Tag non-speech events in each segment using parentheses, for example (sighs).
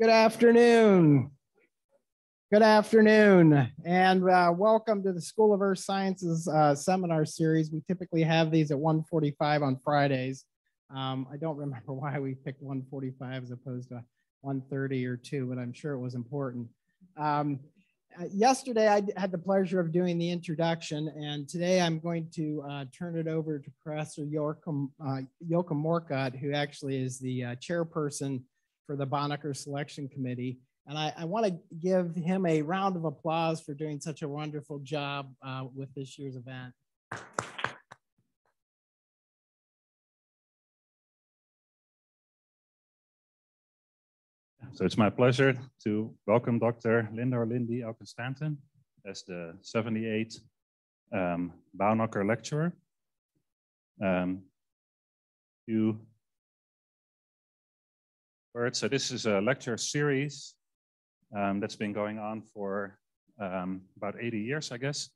Good afternoon. Good afternoon, and uh, welcome to the School of Earth Sciences uh, seminar series. We typically have these at 1:45 on Fridays. Um, I don't remember (laughs) why we picked 1:45 as opposed to 1:30 or 2, but I'm sure it was important. Um, uh, yesterday, I had the pleasure of doing the introduction, and today I'm going to uh, turn it over to Professor Joachim, uh, Moortgat, who actually is the uh, chairperson for the Bownocker Selection Committee. And I, I want to give him a round of applause for doing such a wonderful job uh, with this year's event. So it's my pleasure to welcome Dr. Linda or Lindy Elkins-Tanton as the 78th um, lecturer. Um, you so this is a lecture series um, that's been going on for um, about 80 years, I guess,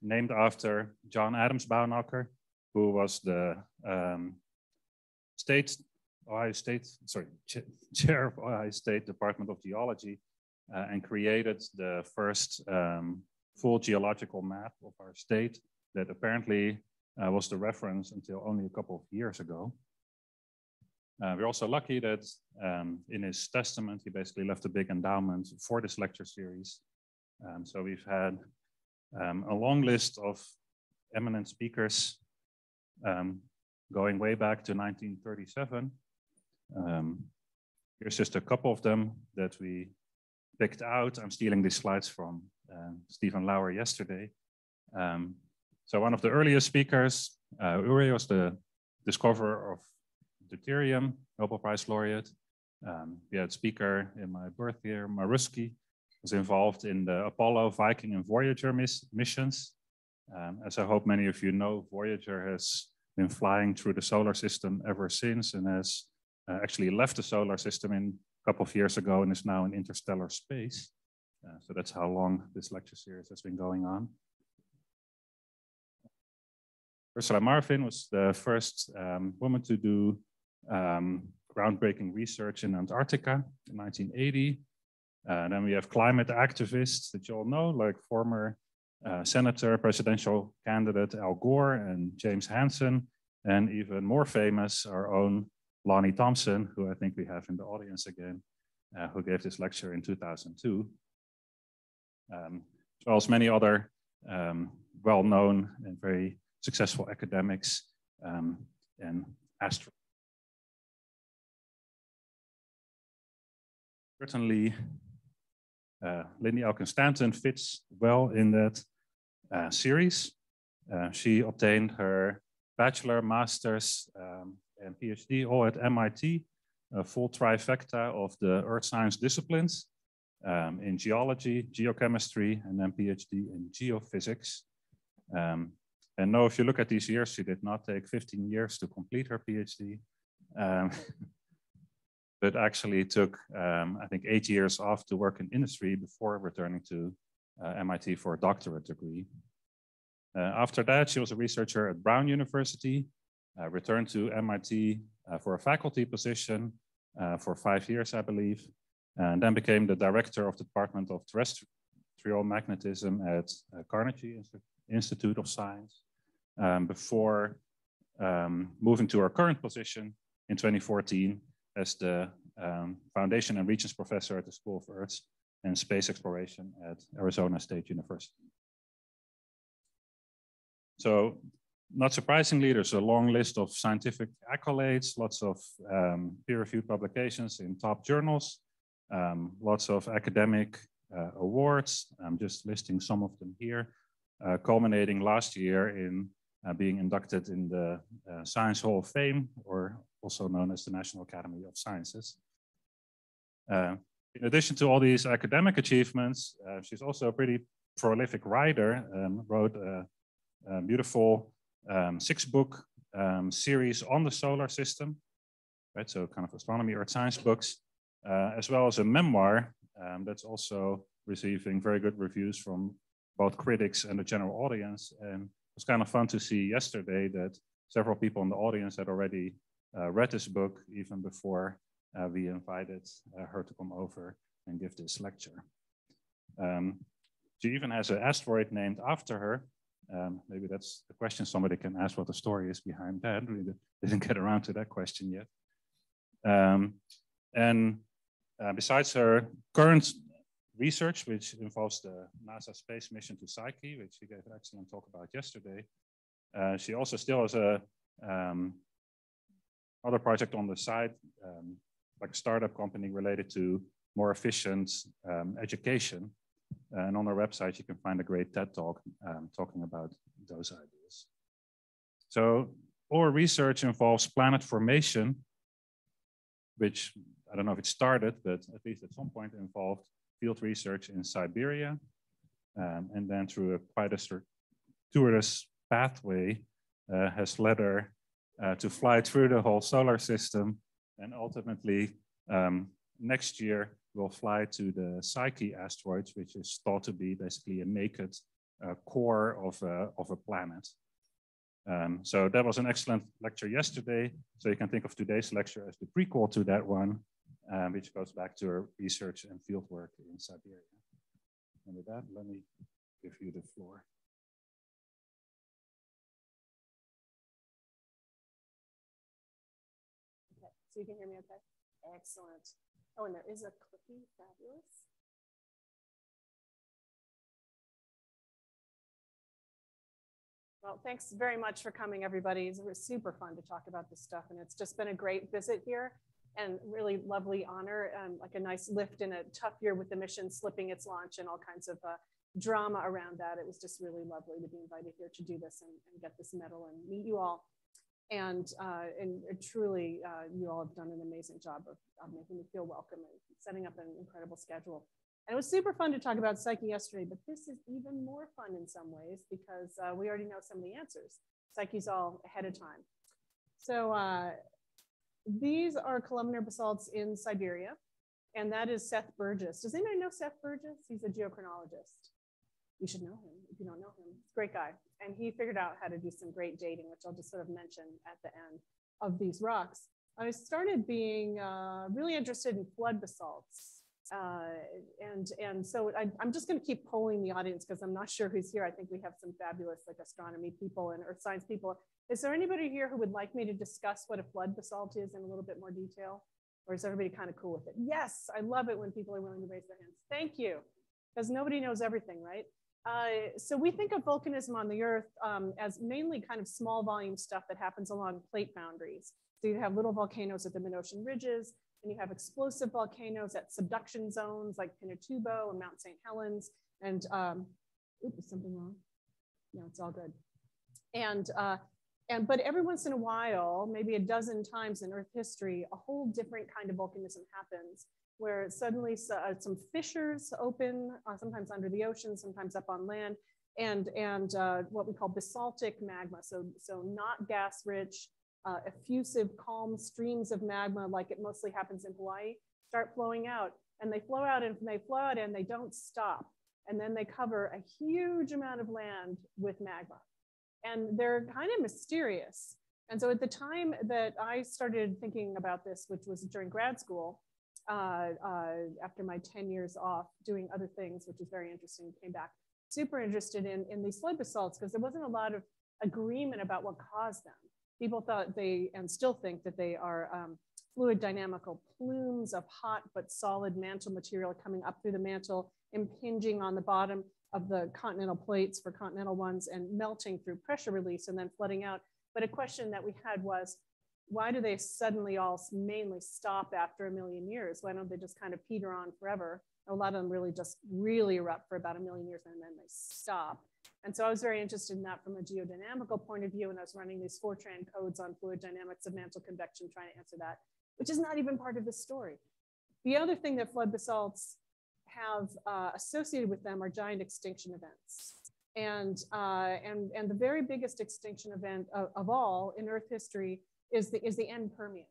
named after John Adams Bownocker, who was the um, state, Ohio State, sorry, chair of Ohio State Department of Geology uh, and created the first um, full geological map of our state that apparently uh, was the reference until only a couple of years ago. Uh, we're also lucky that um, in his testament, he basically left a big endowment for this lecture series. Um, so we've had um, a long list of eminent speakers um, going way back to 1937. Um, here's just a couple of them that we picked out. I'm stealing these slides from uh, Stephen Lauer yesterday. So one of the earliest speakers, uh, Urey was the discoverer of deuterium, Nobel Prize laureate. Um, we had speaker in my birth year, Masursky, was involved in the Apollo, Viking, and Voyager miss missions. Um, as I hope many of you know, Voyager has been flying through the solar system ever since and has uh, actually left the solar system in a couple of years ago and is now in interstellar space. Uh, so that's how long this lecture series has been going on. Ursula Marvin was the first um, woman to do um, groundbreaking research in Antarctica in 1980. Uh, then we have climate activists that you all know, like former uh, Senator, presidential candidate Al Gore and James Hansen, and even more famous, our own Lonnie Thompson, who I think we have in the audience again, uh, who gave this lecture in 2002, um, as well as many other um, well-known and very successful academics um, and astronauts. Certainly uh, Lindy Elkins-Tanton fits well in that uh, series. Uh, she obtained her bachelor, master's, um, and PhD all at MIT, a full trifecta of the earth science disciplines um, in geology, geochemistry, and then PhD in geophysics. Um, and now, if you look at these years, she did not take 15 years to complete her PhD. (laughs) But actually took, um, I think, eight years off to work in industry before returning to uh, MIT for a doctorate degree. Uh, after that, she was a researcher at Brown University, uh, returned to MIT uh, for a faculty position uh, for five years, I believe, and then became the director of the Department of Terrestrial Magnetism at uh, Carnegie Institute of Science um, before um, moving to her current position in 2014 as the um, Foundation and Regents Professor at the School of Earth and Space Exploration at Arizona State University. So not surprisingly, there's a long list of scientific accolades, lots of um, peer-reviewed publications in top journals, um, lots of academic uh, awards. I'm just listing some of them here, uh, culminating last year in uh, being inducted in the uh, Science Hall of Fame, or also known as the National Academy of Sciences. Uh, in addition to all these academic achievements, uh, she's also a pretty prolific writer, um, wrote a, a beautiful um, six-book um, series on the solar system, right? So kind of astronomy, earth science books, uh, as well as a memoir um, that's also receiving very good reviews from both critics and the general audience. And it was kind of fun to see yesterday that several people in the audience had already read this book even before uh, we invited uh, her to come over and give this lecture. Um, she even has an asteroid named after her. Um, maybe that's the question somebody can ask what the story is behind that. We didn't get around to that question yet. Um, and uh, besides her current research, which involves the NASA space mission to Psyche, which she gave an excellent talk about yesterday, uh, she also still has a um, other project on the side, um, like a startup company related to more efficient um, education. and on our website, you can find a great TED talk um, talking about those ideas. So our research involves planet formation, which I don't know if it started, but at least at some point involved field research in Siberia. Um, and then through a quite a circuitous pathway uh, has led her uh, to fly through the whole solar system. And ultimately, um, next year, we'll fly to the Psyche asteroids, which is thought to be basically a naked uh, core of a, of a planet. Um, so that was an excellent lecture yesterday. So you can think of today's lecture as the prequel to that one, um, which goes back to our research and fieldwork in Siberia. And with that, let me give you the floor. You can hear me okay? Excellent. Oh, and there is a clippy, fabulous. Well, thanks very much for coming, everybody. It was super fun to talk about this stuff, and it's just been a great visit here and really lovely honor, um, like a nice lift in a tough year with the mission slipping its launch and all kinds of uh, drama around that. It was just really lovely to be invited here to do this and, and get this medal and meet you all. And, uh, and truly, uh, you all have done an amazing job of, of making me feel welcome and setting up an incredible schedule. And it was super fun to talk about Psyche yesterday, but this is even more fun in some ways because uh, we already know some of the answers. Psyche's all ahead of time. So uh, these are columnar basalts in Siberia, and that is Seth Burgess. Does anybody know Seth Burgess? He's a geochronologist. You should know him if you don't know him. Great guy. And he figured out how to do some great dating, which I'll just sort of mention at the end of these rocks. I started being uh, really interested in flood basalts uh, and and so I, am just going to keep polling the audience because I'm not sure who's here. I think we have some fabulous like astronomy people and earth science people. Is there anybody here who would like me to discuss what a flood basalt is in a little bit more detail? Or is everybody kind of cool with it? Yes, I love it when people are willing to raise their hands. Thank you, because nobody knows everything, right? Uh, so we think of volcanism on the Earth um, as mainly kind of small volume stuff that happens along plate boundaries. So you have little volcanoes at the mid-ocean ridges, and you have explosive volcanoes at subduction zones like Pinatubo and Mount St. Helens. And, um, oops, something wrong? No, it's all good. And, uh, and, but every once in a while, maybe a dozen times in Earth history, a whole different kind of volcanism happens where suddenly uh, some fissures open, uh, sometimes under the ocean, sometimes up on land, and, and uh, what we call basaltic magma. So, so not gas rich, uh, effusive, calm streams of magma, like it mostly happens in Hawaii, start flowing out. And they flow out and they flow out and they don't stop. And then they cover a huge amount of land with magma. And they're kind of mysterious. And so at the time that I started thinking about this, which was during grad school, uh, uh, after my 10 years off doing other things, which was very interesting, came back super interested in, in these flood basalts because there wasn't a lot of agreement about what caused them people thought they, and still think that they are um, fluid dynamical plumes of hot but solid mantle material coming up through the mantle, impinging on the bottom of the continental plates for continental ones and melting through pressure release and then flooding out. But a question that we had was, why do they suddenly all mainly stop after a million years? Why don't they just kind of peter on forever? A lot of them really just really erupt for about a million years and then they stop. And so I was very interested in that from a geodynamical point of view. And I was running these Fortran codes on fluid dynamics of mantle convection, trying to answer that, which is not even part of the story. The other thing that flood basalts have uh, associated with them are giant extinction events. And, uh, and, and the very biggest extinction event of, of, all in Earth history is the, is the end Permian.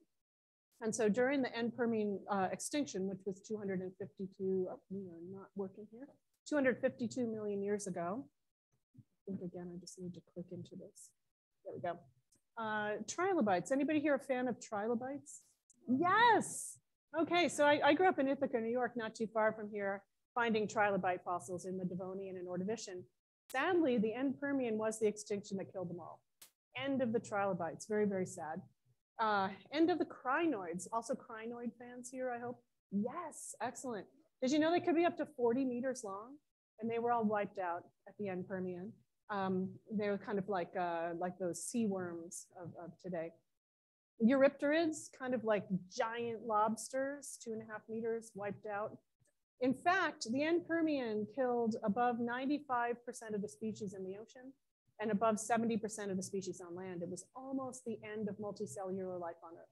And so during the end Permian uh, extinction, which was 252, oh, we are not working here, 252 million years ago, I think again, I just need to click into this. There we go. Uh, trilobites. Anybody here a fan of trilobites? Yes. Okay, so I, I, grew up in Ithaca, New York, not too far from here, finding trilobite fossils in the Devonian and Ordovician. Sadly, the end Permian was the extinction that killed them all. End of the trilobites, very, very sad. Uh, end of the crinoids, also crinoid fans here, I hope. Yes, excellent. Did you know they could be up to 40 meters long? And they were all wiped out at the end Permian. Um, they were kind of like, uh, like those sea worms of, of today. Eurypterids, kind of like giant lobsters, two and a half meters, wiped out. In fact, the end Permian killed above 95% of the species in the ocean and above 70% of the species on land. It was almost the end of multicellular life on Earth.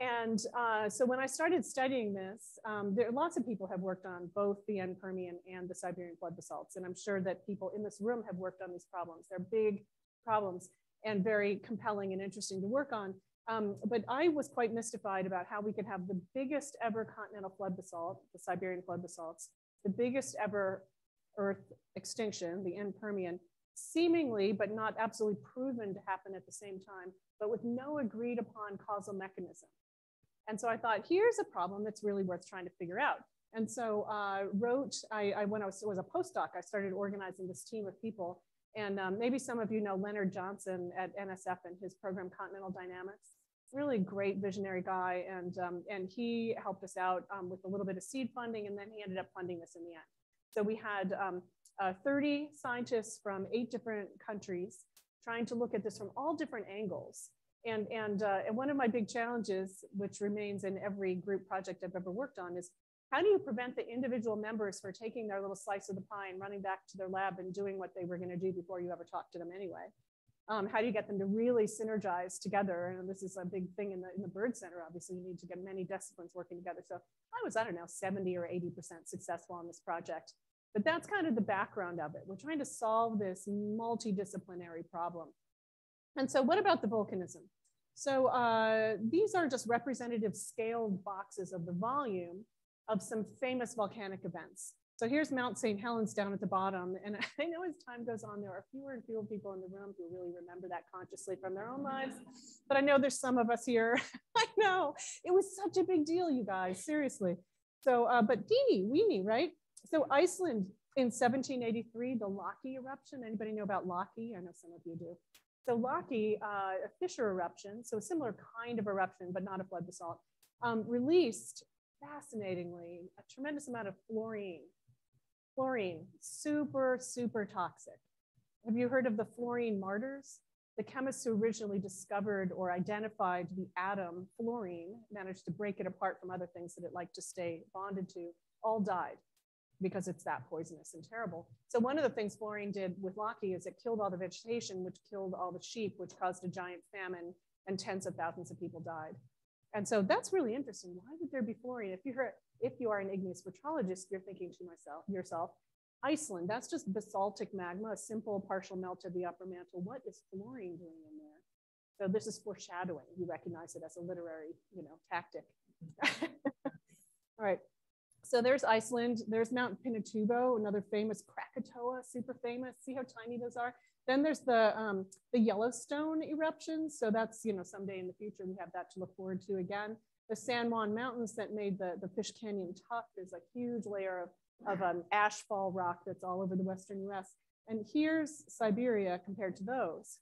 And uh, so when I started studying this, um, there are lots of people have worked on both the end Permian and the Siberian flood basalts. And I'm sure that people in this room have worked on these problems. They're big problems and very compelling and interesting to work on. Um, but I was quite mystified about how we could have the biggest ever continental flood basalt, the Siberian flood basalts, the biggest ever Earth extinction, the end Permian, seemingly, but not absolutely proven to happen at the same time, but with no agreed upon causal mechanism. And so I thought, here's a problem that's really worth trying to figure out. And so uh, wrote, I, I, when I was, was a postdoc, I started organizing this team of people and um, maybe some of you know Leonard Johnson at NSF and his program Continental Dynamics. Really great visionary guy. And, um, and he helped us out um, with a little bit of seed funding and then he ended up funding this in the end. So we had um, uh, 30 scientists from eight different countries trying to look at this from all different angles. And, and, uh, and one of my big challenges, which remains in every group project I've ever worked on, is how do you prevent the individual members for taking their little slice of the pie and running back to their lab and doing what they were going to do before you ever talked to them anyway? Um, how do you get them to really synergize together? And this is a big thing in the, in the Byrd Center. Obviously, you need to get many disciplines working together. So I was, I don't know, 70 or 80% successful on this project. But that's kind of the background of it. We're trying to solve this multidisciplinary problem. And so what about the volcanism? So uh, these are just representative scaled boxes of the volume of some famous volcanic events. So here's Mount St. Helens down at the bottom. And (laughs) I know as time goes on, there are fewer and fewer people in the room who really remember that consciously from their own lives. But I know there's some of us here. (laughs) I know it was such a big deal, you guys, seriously. So, uh, but Dini, Weenie, right? So Iceland in 1783, the Laki eruption. Anybody know about Laki? I know some of you do. So Laki, uh, a fissure eruption, so a similar kind of eruption, but not a flood basalt, um, released fascinatingly a tremendous amount of fluorine. Fluorine, super, super toxic. Have you heard of the fluorine martyrs? The chemists who originally discovered or identified the atom fluorine managed to break it apart from other things that it liked to stay bonded to, all died because it's that poisonous and terrible. So one of the things fluorine did with Laki is it killed all the vegetation, which killed all the sheep, which caused a giant famine and tens of thousands of people died. And so that's really interesting. Why would there be fluorine? If you're if you are an igneous petrologist, you're thinking to myself yourself, Iceland, that's just basaltic magma, a simple partial melt of the upper mantle. What is fluorine doing in there? So this is foreshadowing. You recognize it as a literary, you know, tactic. Mm-hmm. (laughs) All right. So there's Iceland, there's Mount Pinatubo, another famous Krakatoa, super famous. See how tiny those are? Then there's the, um, the Yellowstone eruptions. So that's, you know, someday in the future, we have that to look forward to again. The San Juan Mountains that made the, the Fish Canyon Tuff. There's a huge layer of, of um, ashfall rock that's all over the Western US. And here's Siberia compared to those.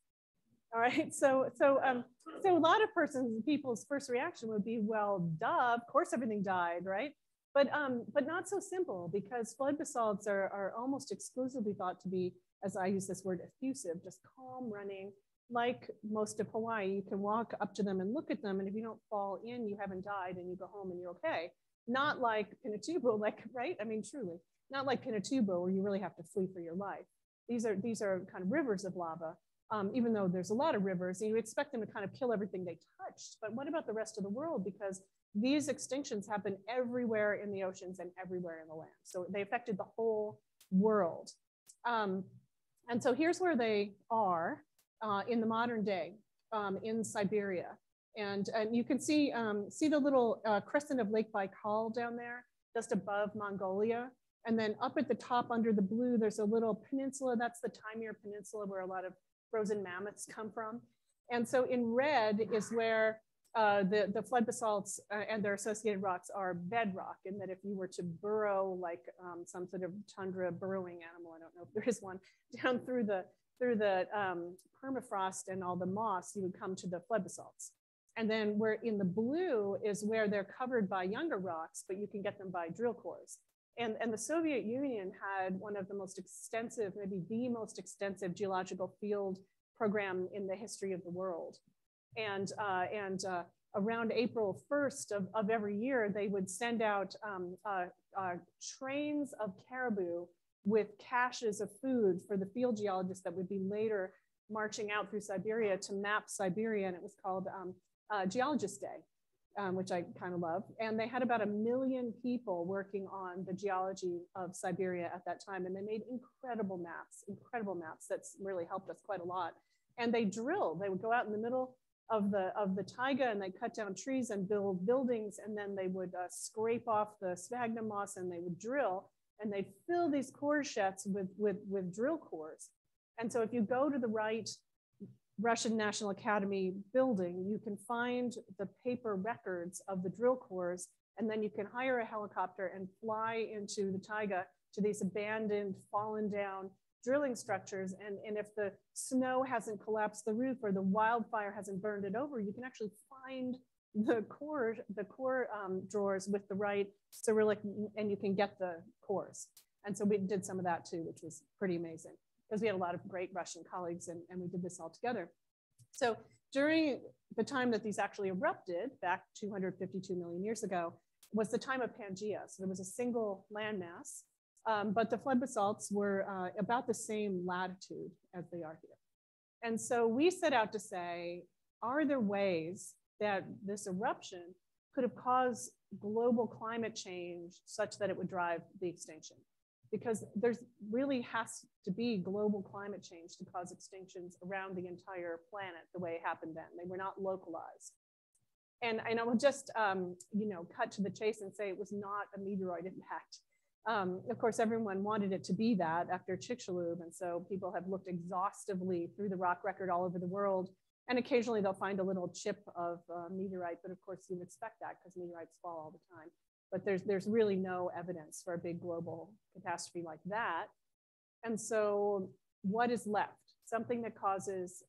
All right, so so um, so a lot of persons, people's first reaction would be, well, duh, of course everything died, right? But, um, but not so simple because flood basalts are, are almost exclusively thought to be, as I use this word, effusive, just calm running. Like most of Hawaii, you can walk up to them and look at them, and if you don't fall in, you haven't died, and you go home and you're okay. Not like Pinatubo, (laughs) like right? I mean, truly, not like Pinatubo, where you really have to flee for your life. These are these are kind of rivers of lava. Um, even though there's a lot of rivers, and you expect them to kind of kill everything they touched. But what about the rest of the world? Because these extinctions happen everywhere in the oceans and everywhere in the land. So they affected the whole world. Um, and so here's where they are uh, in the modern day um, in Siberia. And, and you can see, um, see the little uh, crescent of Lake Baikal down there, just above Mongolia. And then up at the top under the blue, there's a little peninsula. That's the Taimyr Peninsula where a lot of frozen mammoths come from. And so in red is where uh, the, the flood basalts uh, and their associated rocks are bedrock in that if you were to burrow like um, some sort of tundra burrowing animal, I don't know if there is one, (laughs) down through the, through the um, permafrost and all the moss, you would come to the flood basalts. And then where in the blue is where they're covered by younger rocks, but you can get them by drill cores. And, and the Soviet Union had one of the most extensive, maybe the most extensive geological field program in the history of the world. And, uh, and uh, around April 1st of, of every year, they would send out um, uh, uh, trains of caribou with caches of food for the field geologists that would be later marching out through Siberia to map Siberia. And it was called um, uh, Geologist Day, um, which I kind of love. And they had about a million people working on the geology of Siberia at that time. And they made incredible maps, incredible maps that's really helped us quite a lot. And they drilled, they would go out in the middle of the of the taiga and they cut down trees and build buildings and then they would uh, scrape off the sphagnum moss and they would drill and they'd fill these core sheds with, with, with drill cores. And so if you go to the right Russian National Academy building, you can find the paper records of the drill cores and then you can hire a helicopter and fly into the taiga to these abandoned, fallen down drilling structures. And, and if the snow hasn't collapsed the roof or the wildfire hasn't burned it over, you can actually find the core, the core um, drawers with the right Cyrillic, and you can get the cores. And so we did some of that too, which was pretty amazing because we had a lot of great Russian colleagues and, and we did this all together. So during the time that these actually erupted back 252 million years ago was the time of Pangea. So there was a single landmass um, but the flood basalts were uh, about the same latitude as they are here. And so we set out to say, are there ways that this eruption could have caused global climate change such that it would drive the extinction? Because there's really has to be global climate change to cause extinctions around the entire planet the way it happened then. They were not localized. And, and I will just, um, you know, cut to the chase and say it was not a meteoroid impact. Um, of course, everyone wanted it to be that after Chicxulub. And so people have looked exhaustively through the rock record all over the world. And occasionally they'll find a little chip of uh, meteorite, but of course you'd expect that because meteorites fall all the time. But there's, there's really no evidence for a big global catastrophe like that. And so what is left? Something that causes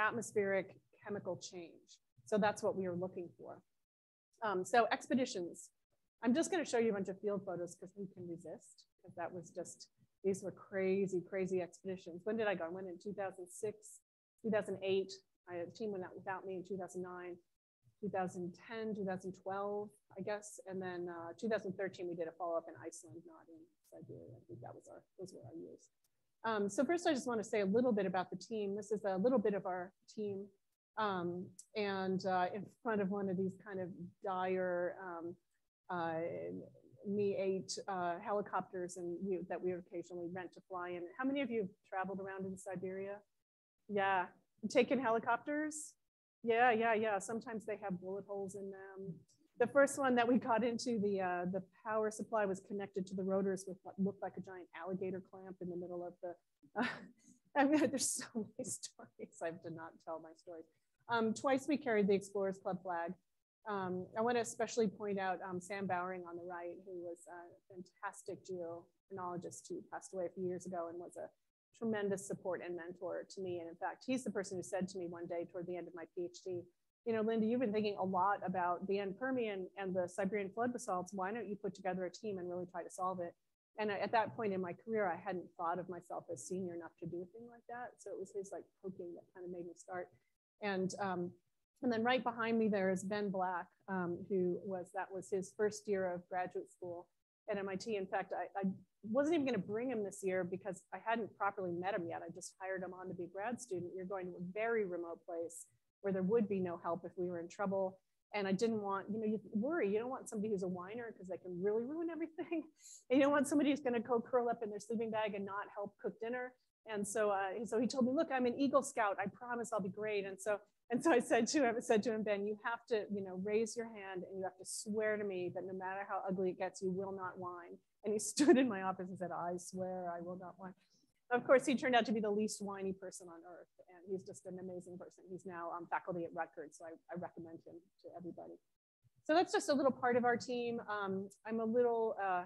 atmospheric chemical change. So that's what we are looking for. Um, so expeditions. I'm just going to show you a bunch of field photos because who can resist? Because that was just, these were crazy, crazy expeditions. When did I go? I went in 2006, 2008. I, a team went out without me in 2009, 2010, 2012, I guess. And then uh, 2013, we did a follow-up in Iceland, not in Siberia. I think that was our, those were our years. Um, so first, I just want to say a little bit about the team. This is a little bit of our team. Um, and uh, in front of one of these kind of dire um, uh, Mi-8 uh, helicopters and that we occasionally rent to fly in. How many of you have traveled around in Siberia? Yeah, taken helicopters? Yeah, yeah, yeah. Sometimes they have bullet holes in them. The first one that we got into, the uh, the power supply was connected to the rotors with what looked like a giant alligator clamp in the middle of the. Uh, (laughs) I mean, there's so many (laughs) stories. I have to not tell my stories. Um, twice we carried the Explorers Club flag. Um, I want to especially point out um, Sam Bowring on the right, who was a fantastic geochronologist who passed away a few years ago and was a tremendous support and mentor to me. And in fact, he's the person who said to me one day toward the end of my PhD, you know, Linda, you've been thinking a lot about the end Permian and the Siberian flood basalts. Why don't you put together a team and really try to solve it? And at that point in my career, I hadn't thought of myself as senior enough to do a thing like that. So it was his like poking that kind of made me start. And um, and then right behind me there is Ben Black, um, who was, that was his first year of graduate school at MIT. In fact, I, I wasn't even gonna bring him this year because I hadn't properly met him yet. I just hired him on to be a grad student. You're going to a very remote place where there would be no help if we were in trouble. And I didn't want, you know, you worry, you don't want somebody who's a whiner because they can really ruin everything. and (laughs) you don't want somebody who's gonna go curl up in their sleeping bag and not help cook dinner. And so, uh, so he told me, look, I'm an Eagle Scout. I promise I'll be great. And so and so I said to him, I said to him, Ben, you have to, you know, raise your hand and you have to swear to me that no matter how ugly it gets, you will not whine. And he (laughs) stood in my office and said, I swear I will not whine. Of course, he turned out to be the least whiny person on earth, and he's just an amazing person. He's now um, faculty at Rutgers, so I, I, recommend him to everybody. So that's just a little part of our team. Um, I'm a little, uh,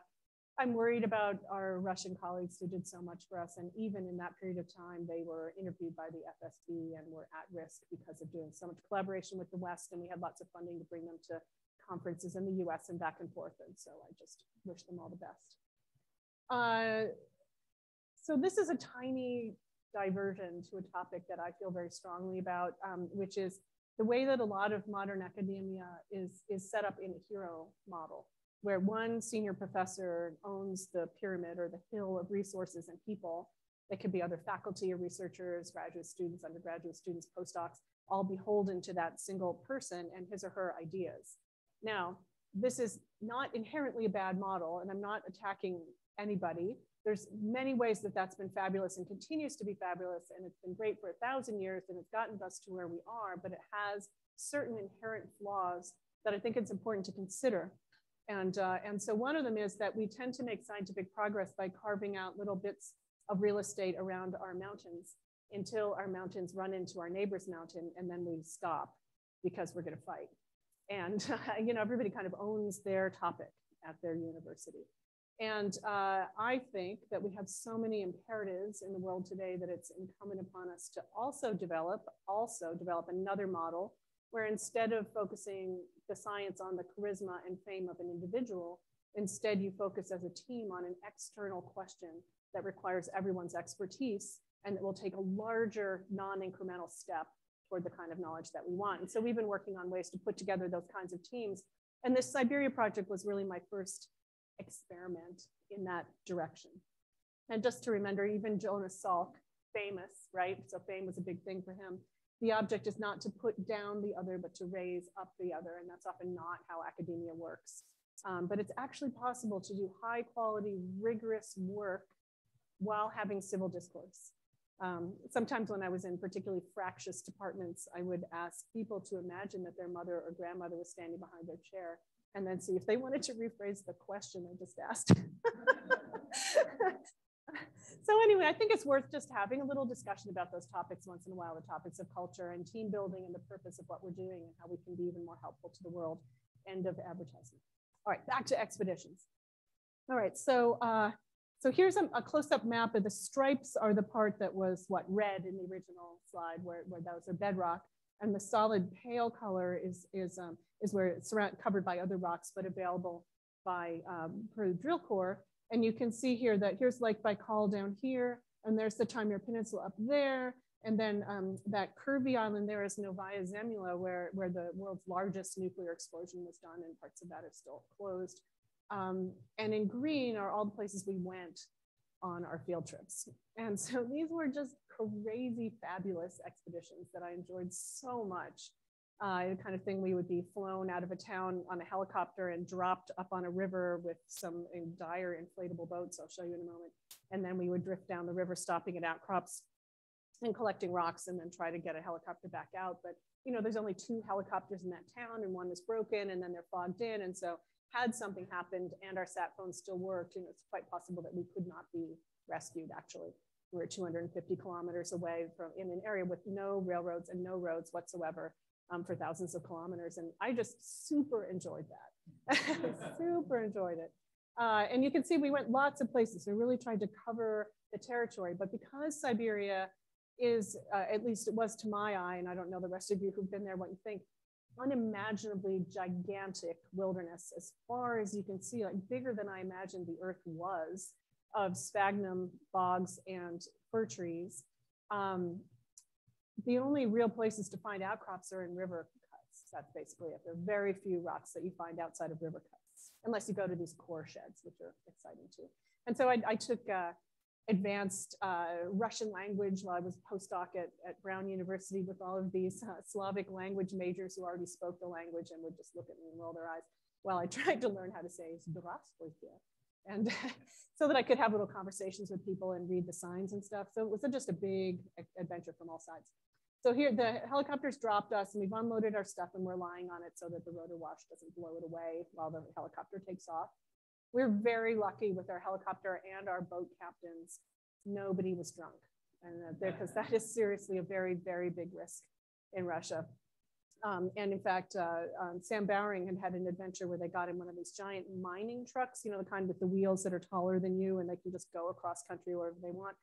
I'm worried about our Russian colleagues who did so much for us, and even in that period of time, they were interviewed by the FSB and were at risk because of doing so much collaboration with the West, and we had lots of funding to bring them to conferences in the US and back and forth, and so I just wish them all the best. Uh, so this is a tiny diversion to a topic that I feel very strongly about, um, which is the way that a lot of modern academia is, is set up in a hero model, where one senior professor owns the pyramid or the hill of resources and people. It could be other faculty or researchers, graduate students, undergraduate students, postdocs, all beholden to that single person and his or her ideas. Now, this is not inherently a bad model, and I'm not attacking anybody there's many ways that that's been fabulous and continues to be fabulous and it's been great for a thousand years and it's gotten us to where we are but it has certain inherent flaws that i think it's important to consider and uh, and so one of them is that we tend to make scientific progress by carving out little bits of real estate around our mountains until our mountains run into our neighbor's mountain and then we stop because we're going to fight. And uh, (laughs) you know everybody kind of owns their topic at their university. And uh, I think that we have so many imperatives in the world today that it's incumbent upon us to also develop, also develop another model where instead of focusing the science on the charisma and fame of an individual, instead you focus as a team on an external question that requires everyone's expertise and that will take a larger non-incremental step toward the kind of knowledge that we want. And so we've been working on ways to put together those kinds of teams. And this Siberia project was really my first experiment in that direction. And just to remember, even Jonas Salk, famous, right? So fame was a big thing for him. The object is not to put down the other, but to raise up the other. And that's often not how academia works. Um, but it's actually possible to do high quality, rigorous work while having civil discourse. Um, sometimes when I was in particularly fractious departments, I would ask people to imagine that their mother or grandmother was standing behind their chair and then see if they wanted to rephrase the question I just asked. (laughs) so anyway, I think it's worth just having a little discussion about those topics once in a while, the topics of culture and team building and the purpose of what we're doing and how we can be even more helpful to the world. End of advertisement. All right, back to expeditions. All right, so uh, so here's a, a close-up map of the stripes are the part that was what red in the original slide where, where those are bedrock and the solid pale color is, is, um, is where it's covered by other rocks, but available by um, per drill core. And you can see here that here's Lake Baikal down here, and there's the Taimyr Peninsula up there. And then um, that curvy island there is Novaya Zemlya, where, where the world's largest nuclear explosion was done, and parts of that are still closed. Um, and in green are all the places we went on our field trips. And so these were just crazy, fabulous expeditions that I enjoyed so much. Uh, the kind of thing we would be flown out of a town on a helicopter and dropped up on a river with some dire inflatable boats. I'll show you in a moment. And then we would drift down the river, stopping at outcrops and collecting rocks and then try to get a helicopter back out. But you know, there's only two helicopters in that town and one is broken and then they're fogged in. And so had something happened and our sat phones still worked, you know, it's quite possible that we could not be rescued actually. We're 250 kilometers away from in an area with no railroads and no roads whatsoever um, for thousands of kilometers. And I just super enjoyed that. (laughs) super enjoyed it. Uh, and you can see we went lots of places. We really tried to cover the territory, but because Siberia is, uh, at least it was to my eye, and I don't know the rest of you who've been there, what you think, unimaginably gigantic wilderness as far as you can see, like bigger than I imagined the earth was of sphagnum bogs and fir trees. Um, the only real places to find outcrops are in river cuts. That's basically it. There are very few rocks that you find outside of river cuts, unless you go to these core sheds, which are exciting too. And so I, I took uh, advanced uh, Russian language while I was postdoc at, at Brown University with all of these uh, Slavic language majors who already spoke the language and would just look at me and roll their eyes while I (laughs) tried to learn how to say Здравствуйте and (laughs) so that I could have little conversations with people and read the signs and stuff. So it was just a big adventure from all sides. So here the helicopters dropped us and we've unloaded our stuff and we're lying on it so that the rotor wash doesn't blow it away while the helicopter takes off. We're very lucky with our helicopter and our boat captains nobody was drunk. And because that is seriously a very, very big risk in Russia. Um, and in fact, uh, um, Sam Bowring had had an adventure where they got in one of these giant mining trucks, you know, the kind with the wheels that are taller than you and they can just go across country wherever they want.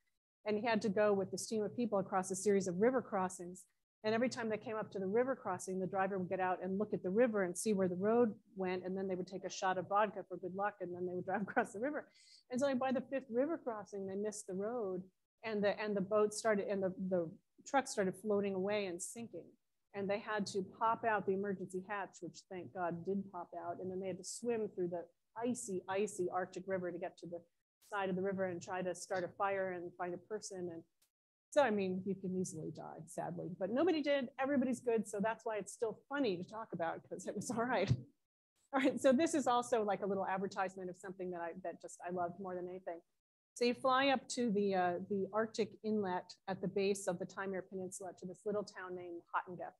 And he had to go with the stream of people across a series of river crossings. And every time they came up to the river crossing, the driver would get out and look at the river and see where the road went. And then they would take a shot of vodka for good luck. And then they would drive (laughs) across the river. And so by the fifth river crossing, they missed the road and the, and the boat started, and the, the truck started floating away and sinking and they had to pop out the emergency hatch, which thank God did pop out. And then they had to swim through the icy, icy Arctic River to get to the side of the river and try to start a fire and find a person. And so, I mean, you can easily die, sadly, but nobody did. Everybody's good. So that's why it's still funny to talk about because it was (laughs) all right. All right. So this is also like a little advertisement of something that I that just I loved more than anything. So you fly up to the, uh, the Arctic inlet at the base of the Taimyr Peninsula to this little town named Khatanga.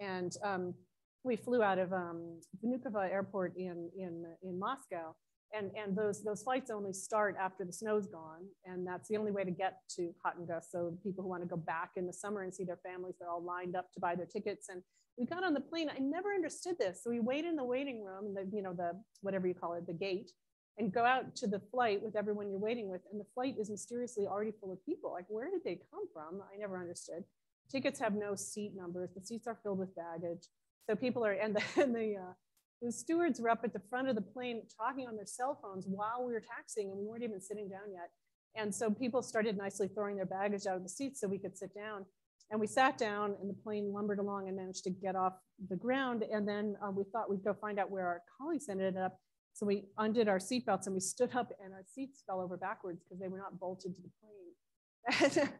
And um, we flew out of um, Vnukovo Airport in, in, in Moscow. And, and those, those flights only start after the snow's gone. And that's the only way to get to Khatanga. So people who want to go back in the summer and see their families, they're all lined up to buy their tickets. And we got on the plane. I never understood this. So we wait in the waiting room, the, you know, the whatever you call it, the gate, and go out to the flight with everyone you're waiting with. And the flight is mysteriously already full of people. Like, where did they come from? I never understood. Tickets have no seat numbers. The seats are filled with baggage. So people are, and the, (laughs) and the, uh, the stewards were up at the front of the plane talking on their cell phones while we were taxiing and we weren't even sitting down yet. And so people started nicely throwing their baggage out of the seats so we could sit down. And we sat down and the plane lumbered along and managed to get off the ground. And then uh, we thought we'd go find out where our colleagues ended up. So we undid our seatbelts and we stood up and our seats fell over backwards because they were not bolted to the plane. (laughs)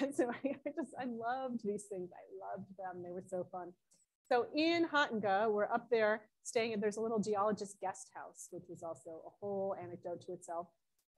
And so I, just, I loved these things. I loved them. They were so fun. So in Khatanga, we're up there staying, and there's a little geologist guest house, which was also a whole anecdote to itself.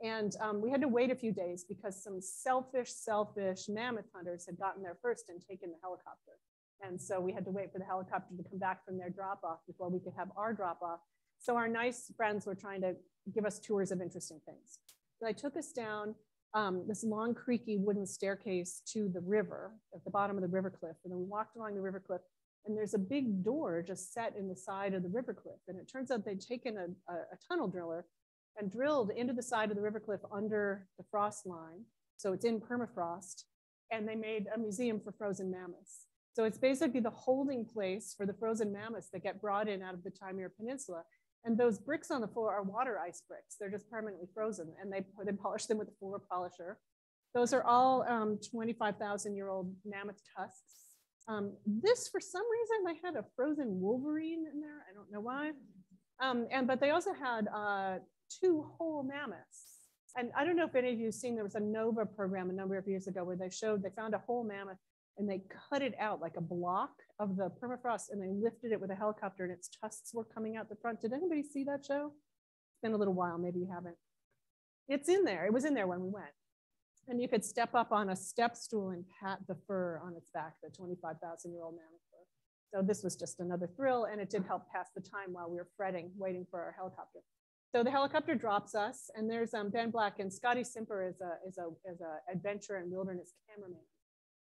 And um, we had to wait a few days because some selfish, selfish mammoth hunters had gotten there first and taken the helicopter. And so we had to wait for the helicopter to come back from their drop off before we could have our drop off. So our nice friends were trying to give us tours of interesting things. So they took us down um, this long creaky wooden staircase to the river at the bottom of the river cliff. And then we walked along the river cliff and there's a big door just set in the side of the river cliff. And it turns out they'd taken a, a, a tunnel driller and drilled into the side of the river cliff under the frost line. So it's in permafrost. And they made a museum for frozen mammoths. So it's basically the holding place for the frozen mammoths that get brought in out of the Taimyr Peninsula. And those bricks on the floor are water ice bricks. They're just permanently frozen and they, they polish them with a floor polisher. Those are all um, 25,000 year old mammoth tusks. Um, this, for some reason, they had a frozen wolverine in there. I don't know why. Um, and but they also had uh, two whole mammoths. And I don't know if any of you have seen, there was a NOVA program a number of years ago where they showed, they found a whole mammoth and they cut it out like a block of the permafrost and they lifted it with a helicopter and its tusks were coming out the front. Did anybody see that show? It's been a little while, maybe you haven't. It's in there. It was in there when we went. And you could step up on a step stool and pat the fur on its back, the 25,000 year old mammoth fur. So this was just another thrill and it did help pass the time while we were fretting, waiting for our helicopter. So the helicopter drops us and there's um, Ben Black and Scotty Simper is a, is a, is a adventure and wilderness cameraman.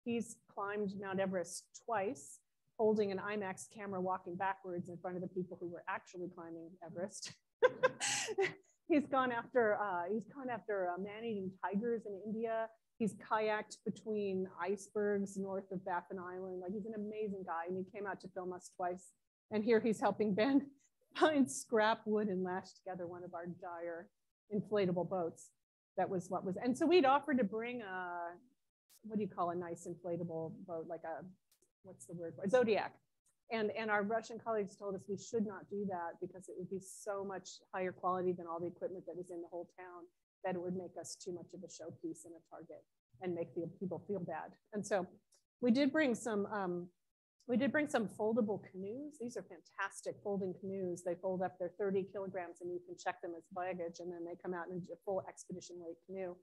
He's climbed Mount Everest twice, holding an IMAX camera walking backwards in front of the people who were actually climbing Everest. (laughs) he's gone after uh, he's gone after uh, man-eating tigers in India. He's kayaked between icebergs north of Baffin Island. Like he's an amazing guy, and he came out to film us twice. And here he's helping Ben (laughs) find scrap wood and lash together one of our dire inflatable boats. That was what was, and so we'd offered to bring a what do you call a nice inflatable boat, like a, what's the word for it? Zodiac. And, and our Russian colleagues told us we should not do that because it would be so much higher quality than all the equipment that was in the whole town that it would make us too much of a showpiece and a target and make the people feel bad. And so we did bring some, um, we did bring some foldable canoes. These are fantastic folding canoes. They fold up, they're 30 kilograms and you can check them as baggage and then they come out in a full expedition weight canoe.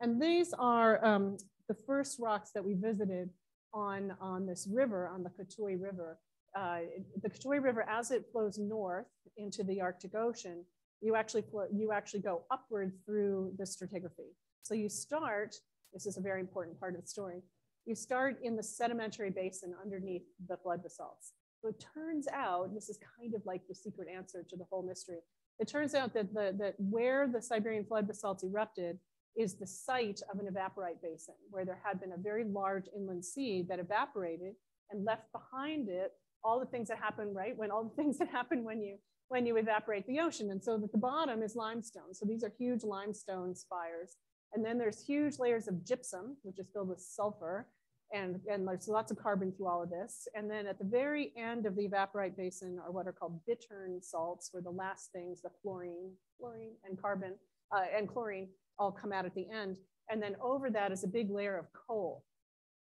And these are um, the first rocks that we visited on, on this river, on the Kotuy River. Uh, the Kotuy River, as it flows north into the Arctic Ocean, you actually, flow, you actually go upward through the stratigraphy. So you start, this is a very important part of the story, you start in the sedimentary basin underneath the flood basalts. So it turns out, this is kind of like the secret answer to the whole mystery. It turns out that, the, that where the Siberian flood basalts erupted is the site of an evaporite basin where there had been a very large inland sea that evaporated and left behind it all the things that happen, right? When all the things that happen when you when you evaporate the ocean. And so that the bottom is limestone. So these are huge limestone spires. And then there's huge layers of gypsum, which is filled with sulfur. And, and there's lots of carbon through all of this. And then at the very end of the evaporite basin are what are called bittern salts, where the last things, the fluorine, fluorine and carbon uh, and chlorine all come out at the end. And then over that is a big layer of coal.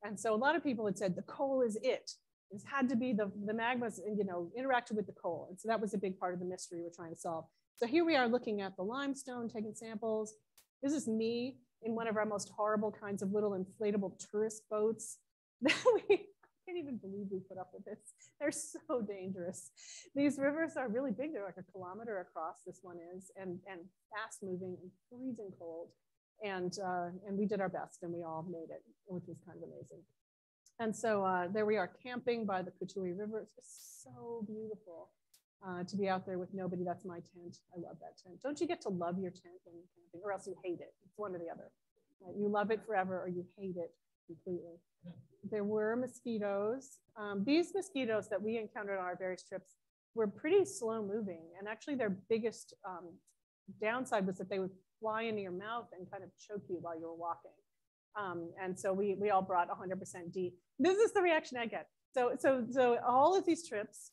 And so a lot of people had said the coal is it. It's had to be the, the magmas, and you know, interacted with the coal. And so that was a big part of the mystery we're trying to solve. So here we are looking at the limestone, taking samples. This is me in one of our most horrible kinds of little inflatable tourist boats. (laughs) that we can't even believe we put up with this. They're so dangerous. These rivers are really big. They're like a kilometer across, this one is, and, and fast moving and freezing cold. And, uh, and we did our best and we all made it, which was kind of amazing. And so uh, there we are camping by the Kotuy River. It's just so beautiful uh, to be out there with nobody. That's my tent. I love that tent. Don't you get to love your tent when you're camping or else you hate it? It's one or the other. Right? You love it forever or you hate it completely. There were mosquitoes. Um, these mosquitoes that we encountered on our various trips were pretty slow moving. And actually their biggest um, downside was that they would fly into your mouth and kind of choke you while you were walking. Um, and so we, we all brought 100% DEET. This is the reaction I get. So, so, so all of these trips,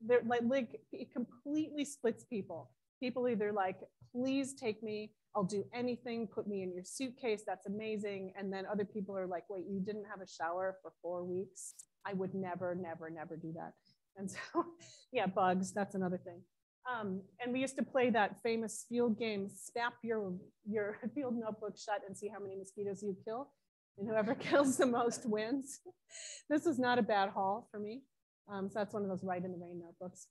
they're like, like it completely splits people. People either like, please take me, I'll do anything, put me in your suitcase, that's amazing. And then other people are like, wait, you didn't have a shower for four weeks? I would never, never, never do that. And so, (laughs) yeah, bugs, that's another thing. Um, and we used to play that famous field game, snap your, your (laughs) field notebook shut and see how many mosquitoes you kill. And whoever (laughs) kills the most wins. (laughs) this is not a bad haul for me. Um, so that's one of those Rite in the Rain notebooks.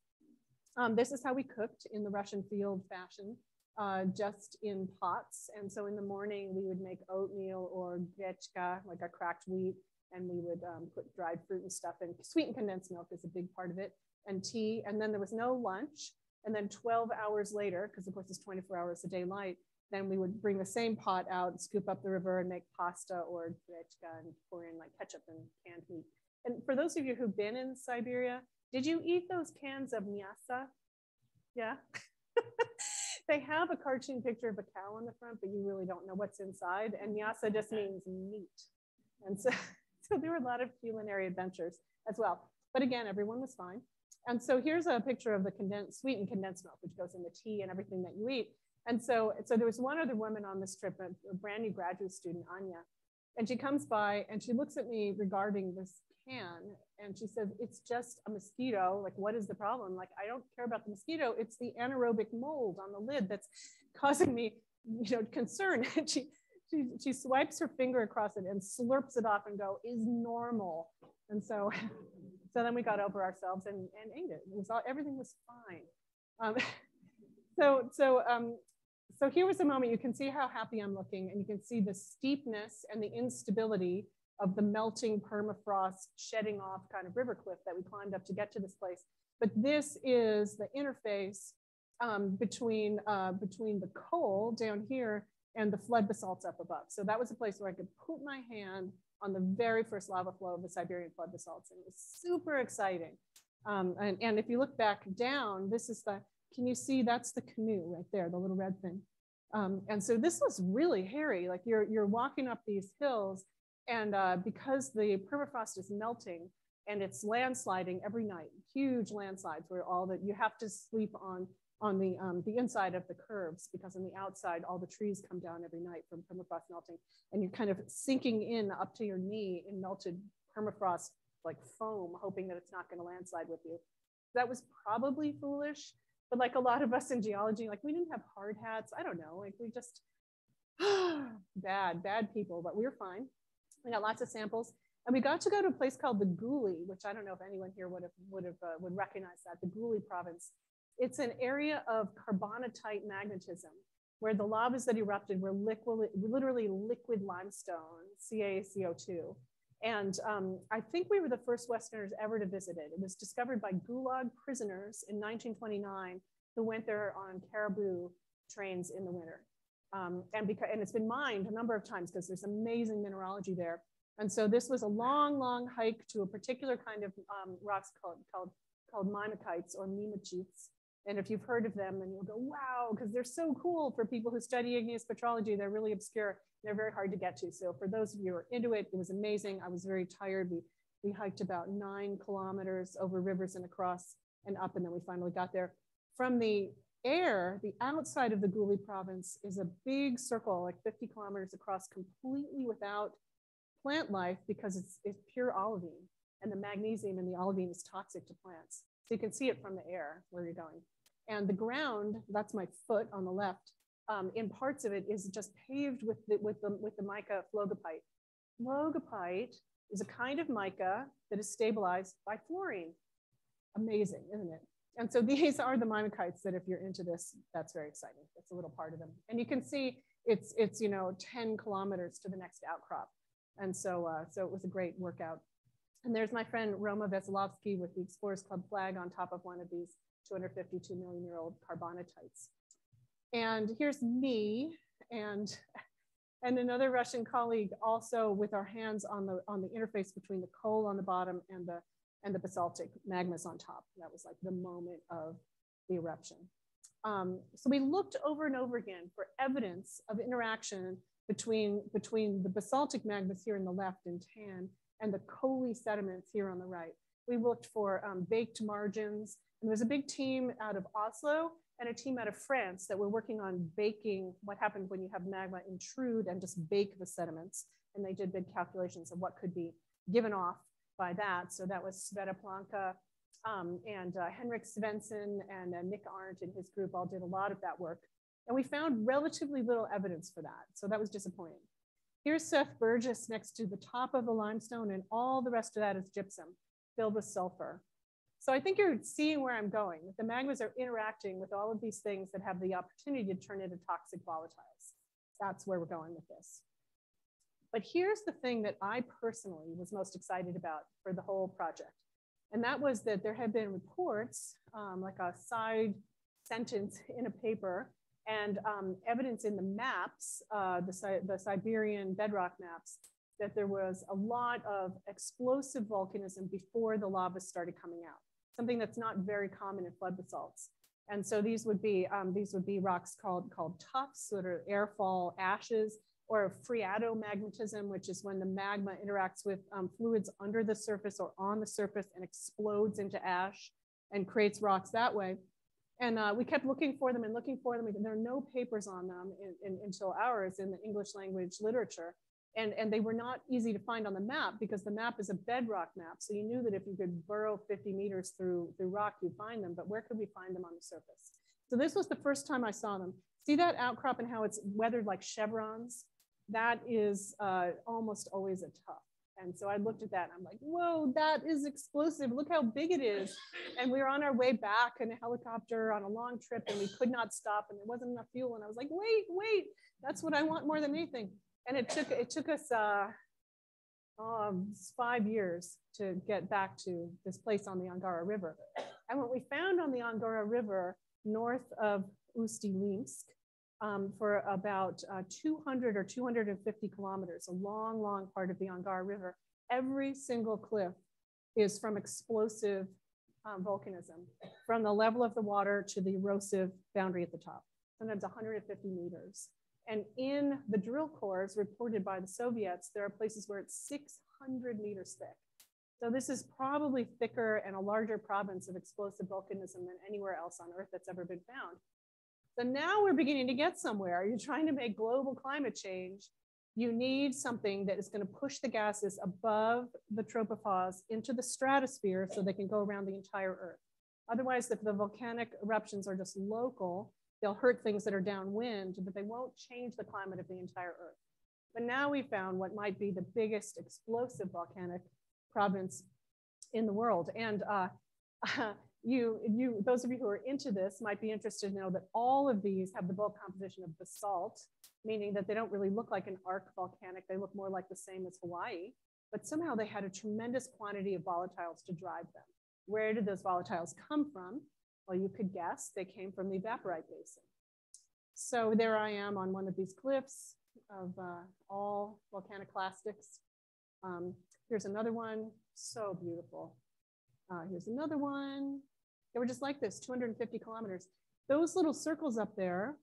Um, this is how we cooked in the Russian field fashion, uh, just in pots. And so in the morning, we would make oatmeal or grechka, like a cracked wheat, and we would um, put dried fruit and stuff in. Sweetened condensed milk is a big part of it, and tea. And then there was no lunch. And then 12 hours later, because of course it's 24 hours a day light, then we would bring the same pot out scoop up the river and make pasta or grechka and pour in like ketchup and canned meat. And for those of you who've been in Siberia, did you eat those cans of miasa? Yeah. (laughs) they have a cartoon picture of a cow on the front, but you really don't know what's inside. And miasa just means meat. And so, (laughs) so there were a lot of culinary adventures as well. But again, everyone was fine. And so here's a picture of the condensed, sweetened condensed milk, which goes in the tea and everything that you eat. And so, so there was one other woman on this trip, a, a brand new graduate student, Anya, and she comes by and she looks at me regarding this can and she says, it's just a mosquito. Like, what is the problem? Like, I don't care about the mosquito. It's the anaerobic mold on the lid that's causing me, you know, concern. (laughs) And she, she, she swipes her finger across it and slurps it off and go, is normal. And so (laughs) so then we got over ourselves and, and ate it. It was all, everything was fine. Um, (laughs) so, so, um, so here was a moment, you can see how happy I'm looking and you can see the steepness and the instability of the melting permafrost shedding off kind of river cliff that we climbed up to get to this place. But this is the interface um, between, uh, between the coal down here and the flood basalts up above. So that was a place where I could put my hand on the very first lava flow of the Siberian flood basalts. And it was super exciting. Um, and, and if you look back down, this is the, can you see that's the canoe right there, the little red thing. Um, and so this was really hairy. Like you're, you're walking up these hills and uh, because the permafrost is melting and it's landsliding every night, huge landslides where all that you have to sleep on on the, um, the inside of the curves because on the outside, all the trees come down every night from permafrost melting and you're kind of sinking in up to your knee in melted permafrost like foam, hoping that it's not gonna landslide with you. That was probably foolish, but like a lot of us in geology, like we didn't have hard hats. I don't know, like we just, (sighs) bad, bad people, but we were fine. We got lots of samples. And we got to go to a place called the Guli, which I don't know if anyone here would have would have uh, would recognize that the Guli province it's an area of carbonatite magmatism. where the lavas that erupted were liquid, literally liquid limestone, CaCO2. And um, I think we were the first Westerners ever to visit it. It was discovered by Gulag prisoners in 1929 who went there on caribou trains in the winter. Um, and, because, and it's been mined a number of times because there's amazing mineralogy there. And so this was a long, long hike to a particular kind of um, rocks called, called, called mimikites or mimichites. And if you've heard of them, then you'll go, wow, because they're so cool for people who study igneous petrology. They're really obscure. They're very hard to get to. So for those of you who are into it, it was amazing. I was very tired. We, we hiked about nine kilometers over rivers and across and up, and then we finally got there. From the air, the outside of the Guli province is a big circle, like 50 kilometers across, completely without plant life because it's, it's pure olivine. And the magnesium in the olivine is toxic to plants. So you can see it from the air where you're going. And the ground, that's my foot on the left, um, in parts of it is just paved with the, with the, with the mica phlogopite. Phlogopite is a kind of mica that is stabilized by fluorine. Amazing, isn't it? And so (laughs) these are the mimikites that if you're into this, that's very exciting. That's a little part of them. And you can see it's, it's you know, 10 kilometers to the next outcrop. And so, uh, so it was a great workout. And there's my friend Roma Veselovsky with the Explorers Club flag on top of one of these 252 million year old carbonatites. And here's me and, and another Russian colleague also with our hands on the, on the interface between the coal on the bottom and the, and the basaltic magmas on top. That was like the moment of the eruption. Um, so we looked over and over again for evidence of interaction between, between the basaltic magmas here in the left in tan and the coaly sediments here on the right. We looked for um, baked margins. And there's a big team out of Oslo and a team out of France that were working on baking what happened when you have magma intrude and just bake the sediments. And they did big calculations of what could be given off by that. So that was Sverre Planke um, and uh, Henrik Svensen and uh, Nick Arndt and his group all did a lot of that work. And we found relatively little evidence for that. So that was disappointing. Here's Seth Burgess next to the top of the limestone and all the rest of that is gypsum filled with sulfur. So I think you're seeing where I'm going. The magmas are interacting with all of these things that have the opportunity to turn into toxic volatiles. That's where we're going with this. But here's the thing that I personally was most excited about for the whole project. And that was that there had been reports, um, like a side sentence in a paper, and um, evidence in the maps, uh, the, the Siberian bedrock maps, that there was a lot of explosive volcanism before the lava started coming out, something that's not very common in flood basalts. And so these would be um, these would be rocks called called tuffs, sort of airfall ashes, or phreatomagmatism, which is when the magma interacts with um, fluids under the surface or on the surface and explodes into ash and creates rocks that way. And uh, we kept looking for them and looking for them. There are no papers on them in, in, until ours in the English language literature. And, and they were not easy to find on the map because the map is a bedrock map. So you knew that if you could burrow 50 meters through, through rock, you'd find them. But where could we find them on the surface? So this was the first time I saw them. See that outcrop and how it's weathered like chevrons? That is uh, almost always a tuff. And so I looked at that and I'm like, whoa, that is explosive. Look how big it is. And we were on our way back in a helicopter on a long trip and we could not stop and there wasn't enough fuel. And I was like, wait, wait, that's what I want more than anything. And it took, it took us uh, um, five years to get back to this place on the Angara River. And what we found on the Angara River, north of Ust-Ilimsk, um, for about uh, 200 or 250 kilometers, a long, long part of the Angara River. Every single cliff is from explosive um, volcanism, from the level of the water to the erosive boundary at the top, sometimes 150 meters. And in the drill cores reported by the Soviets, there are places where it's 600 meters thick. So this is probably thicker and a larger province of explosive volcanism than anywhere else on Earth that's ever been found. So now we're beginning to get somewhere. You're trying to make global climate change. You need something that is going to push the gases above the tropopause into the stratosphere so they can go around the entire Earth. Otherwise, if the volcanic eruptions are just local, they'll hurt things that are downwind, but they won't change the climate of the entire Earth. But now we found what might be the biggest explosive volcanic province in the world. And uh, (laughs) you, you, those of you who are into this might be interested to know that all of these have the bulk composition of basalt, meaning that they don't really look like an arc volcanic. They look more like the same as Hawaii, but somehow they had a tremendous quantity of volatiles to drive them. Where did those volatiles come from? Well, you could guess they came from the evaporite basin. So there I am on one of these cliffs of uh, all volcaniclastics. Um, here's another one, so beautiful. Uh, here's another one. They were just like this, 250 kilometers. Those little circles up there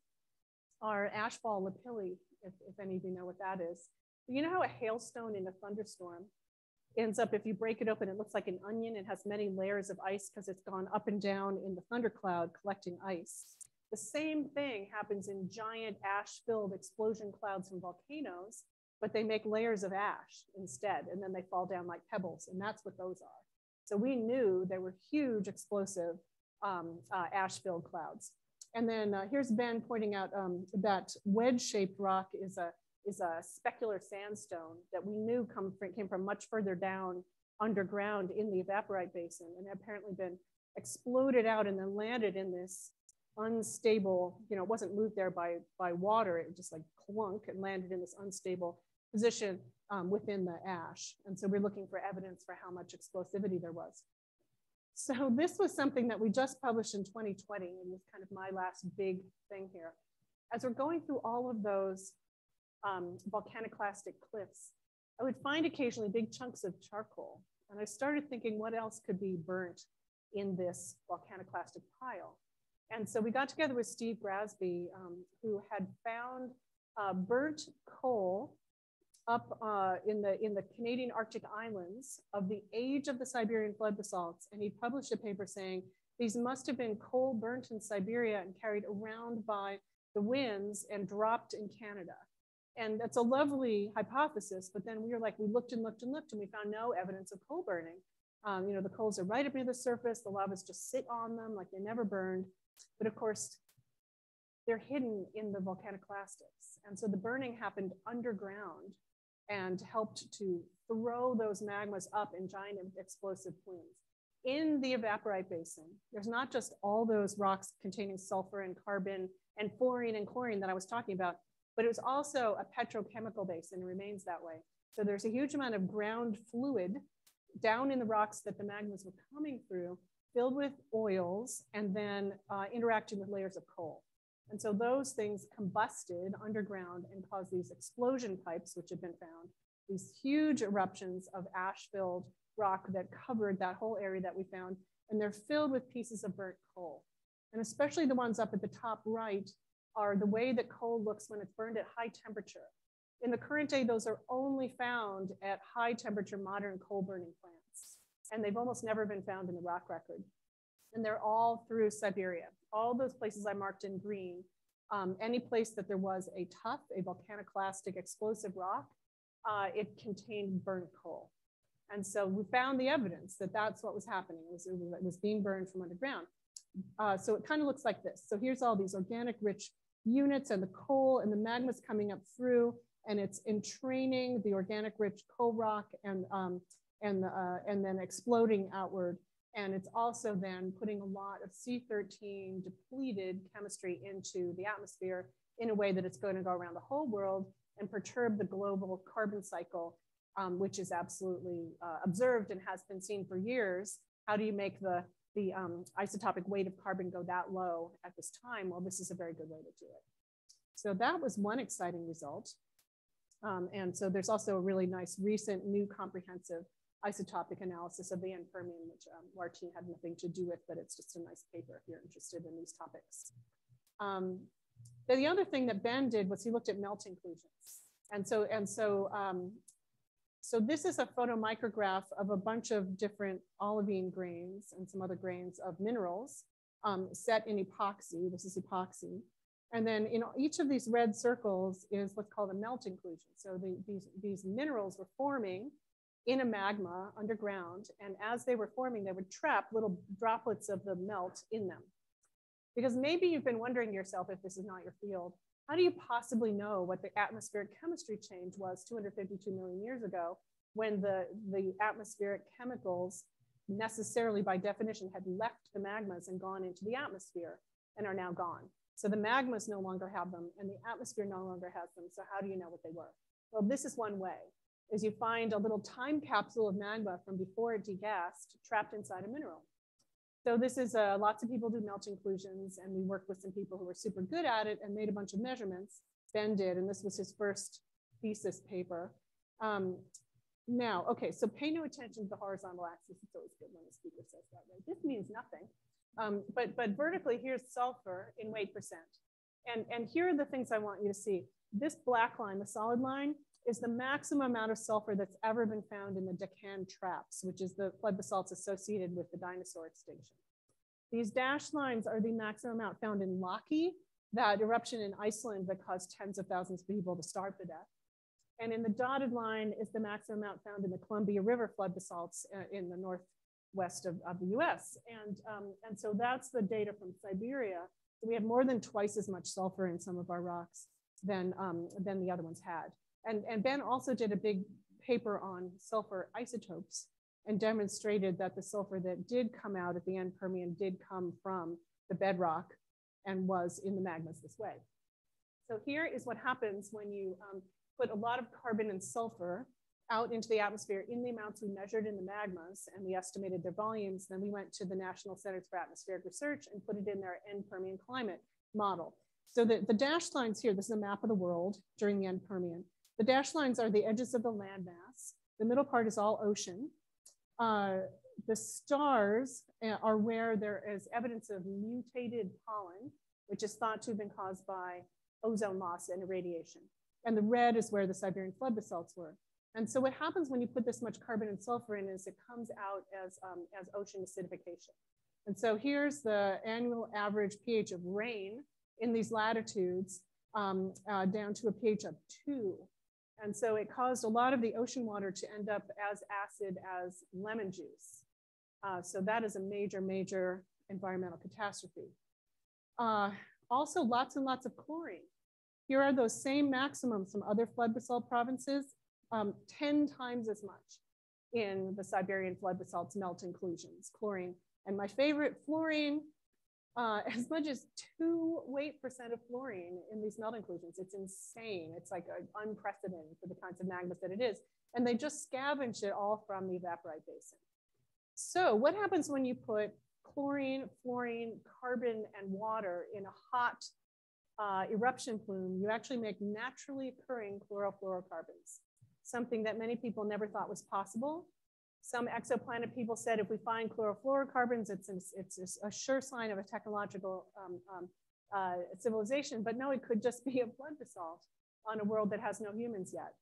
are ashfall lapilli, if, if any of you know what that is. You know how a hailstone in a thunderstorm ends up, if you break it open, it looks like an onion. It has many layers of ice because it's gone up and down in the thundercloud collecting ice. The same thing happens in giant ash-filled explosion clouds from volcanoes, but they make layers of ash instead, and then they fall down like pebbles, and that's what those are. So we knew there were huge explosive um, uh, ash-filled clouds. And then uh, here's Ben pointing out um, that wedge-shaped rock is a, is a specular sandstone that we knew come from, came from much further down underground in the evaporite basin and apparently been exploded out and then landed in this unstable, you know, it wasn't moved there by, by water, it just like clunk and landed in this unstable position um, within the ash. And so we're looking for evidence for how much explosivity there was. So this was something that we just published in 2020 and was kind of my last big thing here. As we're going through all of those um, volcaniclastic cliffs, I would find occasionally big chunks of charcoal. And I started thinking what else could be burnt in this volcaniclastic pile. And so we got together with Steve Grasby, um, who had found uh, burnt coal up uh, in, the, in the Canadian Arctic islands of the age of the Siberian flood basalts. And he published a paper saying these must have been coal burnt in Siberia and carried around by the winds and dropped in Canada. And that's a lovely hypothesis, but then we were like, we looked and looked and looked and we found no evidence of coal burning. Um, you know, the coals are right up near the surface, the lavas just sit on them like they never burned. But of course, they're hidden in the volcaniclastics. And so the burning happened underground and helped to throw those magmas up in giant explosive plumes. In the evaporite basin, there's not just all those rocks containing sulfur and carbon and fluorine and chlorine that I was talking about, but it was also a petrochemical basin and remains that way. So there's a huge amount of ground fluid down in the rocks that the magmas were coming through, filled with oils and then uh, interacting with layers of coal. And so those things combusted underground and caused these explosion pipes, which have been found, these huge eruptions of ash filled rock that covered that whole area that we found. And they're filled with pieces of burnt coal. And especially the ones up at the top right are the way that coal looks when it's burned at high temperature. In the current day, those are only found at high temperature modern coal burning plants. And they've almost never been found in the rock record and they're all through Siberia. All those places I marked in green, um, any place that there was a tuff, a volcaniclastic explosive rock, uh, it contained burnt coal. And so we found the evidence that that's what was happening. It was, it was being burned from underground. Uh, so it kind of looks like this. So here's all these organic rich units and the coal and the magma's coming up through and it's entraining the organic rich coal rock and, um, and, uh, and then exploding outward and it's also then putting a lot of C13 depleted chemistry into the atmosphere in a way that it's going to go around the whole world and perturb the global carbon cycle, um, which is absolutely uh, observed and has been seen for years. How do you make the, the um, isotopic weight of carbon go that low at this time? Well, this is a very good way to do it. So that was one exciting result. Um, and so there's also a really nice recent new comprehensive isotopic analysis of the end Permian, which um, Martine had nothing to do with, but it's just a nice paper if you're interested in these topics. Um, the other thing that Ben did was he looked at melt inclusions. And so, and so, um, so this is a photomicrograph of a bunch of different olivine grains and some other grains of minerals um, set in epoxy. This is epoxy. And then in each of these red circles is what's called a melt inclusion. So the, these, these minerals were forming in a magma underground. And as they were forming, they would trap little droplets of the melt in them. Because maybe you've been wondering yourself if this is not your field, how do you possibly know what the atmospheric chemistry change was 252 million years ago when the, the atmospheric chemicals necessarily by definition had left the magmas and gone into the atmosphere and are now gone. So the magmas no longer have them and the atmosphere no longer has them. So how do you know what they were? Well, this is one way, is you find a little time capsule of magma from before it degassed trapped inside a mineral. So this is, uh, lots of people do melt inclusions and we worked with some people who were super good at it and made a bunch of measurements. Ben did, and this was his first thesis paper. Um, now, okay, so pay no attention to the horizontal axis. It's always good when the speaker says that, right? This means nothing. Um, but, but vertically, here's sulfur in weight percent. And, and here are the things I want you to see. This black line, the solid line, is the maximum amount of sulfur that's ever been found in the Deccan traps, which is the flood basalts associated with the dinosaur extinction. These dashed lines are the maximum amount found in Laki, that eruption in Iceland that caused tens of thousands of people to starve to death. And in the dotted line is the maximum amount found in the Columbia River flood basalts uh, in the northwest of, of the US. And, um, and so that's the data from Siberia. So we have more than twice as much sulfur in some of our rocks than, um, than the other ones had. And, and Ben also did a big paper on sulfur isotopes and demonstrated that the sulfur that did come out at the end Permian did come from the bedrock and was in the magmas this way. So here is what happens when you um, put a lot of carbon and sulfur out into the atmosphere in the amounts we measured in the magmas and we estimated their volumes. Then we went to the National Centers for Atmospheric Research and put it in their end Permian climate model. So the, the dashed lines here, this is a map of the world during the end Permian. The dashed lines are the edges of the landmass. The middle part is all ocean. Uh, the stars uh, are where there is evidence of mutated pollen, which is thought to have been caused by ozone loss and irradiation. And the red is where the Siberian flood basalts were. And so what happens when you put this much carbon and sulfur in is it comes out as, um, as ocean acidification. And so here's the annual average pH of rain in these latitudes um, uh, down to a pH of two. And so it caused a lot of the ocean water to end up as acid as lemon juice. Uh, so that is a major, major environmental catastrophe. Uh, also, lots and lots of chlorine. Here are those same maximums from other flood basalt provinces, um, 10 times as much in the Siberian flood basalts melt inclusions, chlorine. And my favorite, fluorine, uh, (laughs) as much as two weight percent of fluorine in these melt inclusions. It's insane. It's like unprecedented for the kinds of magmas that it is. And they just scavenge it all from the evaporite basin. So what happens when you put chlorine, fluorine, carbon, and water in a hot uh, eruption plume? You actually make naturally occurring chlorofluorocarbons, something that many people never thought was possible. Some exoplanet people said if we find chlorofluorocarbons, it's, it's a sure sign of a technological um, um, uh, civilization, but no, it could just be a flood basalt on a world that has no humans yet.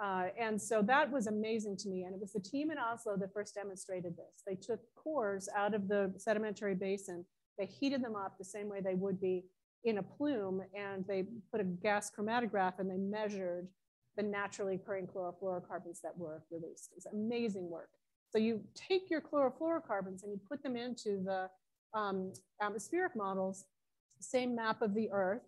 Uh, and so that was amazing to me. And it was the team in Oslo that first demonstrated this. They took cores out of the sedimentary basin, they heated them up the same way they would be in a plume, and they put a gas chromatograph and they measured the naturally occurring chlorofluorocarbons that were released. It was amazing work. So you take your chlorofluorocarbons and you put them into the um, atmospheric models, same map of the Earth,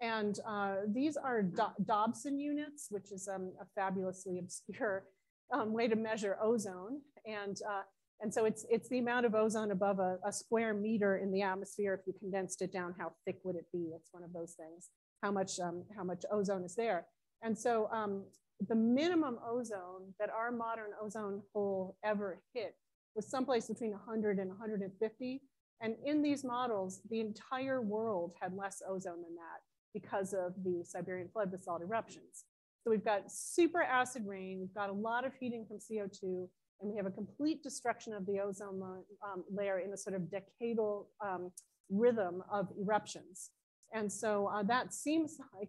and uh, these are Do Dobson units, which is um, a fabulously obscure um, way to measure ozone. And, uh, and so it's, it's the amount of ozone above a, a, square meter in the atmosphere. If you condensed it down, how thick would it be? It's one of those things, how much, um, how much ozone is there. And so um, the minimum ozone that our modern ozone hole ever hit was someplace between 100 and 150. And in these models, the entire world had less ozone than that because of the Siberian flood basalt eruptions. So we've got super acid rain, we've got a lot of heating from CO2, and we have a complete destruction of the ozone um, layer in a sort of decadal um, rhythm of eruptions. And so uh, that seems (laughs) like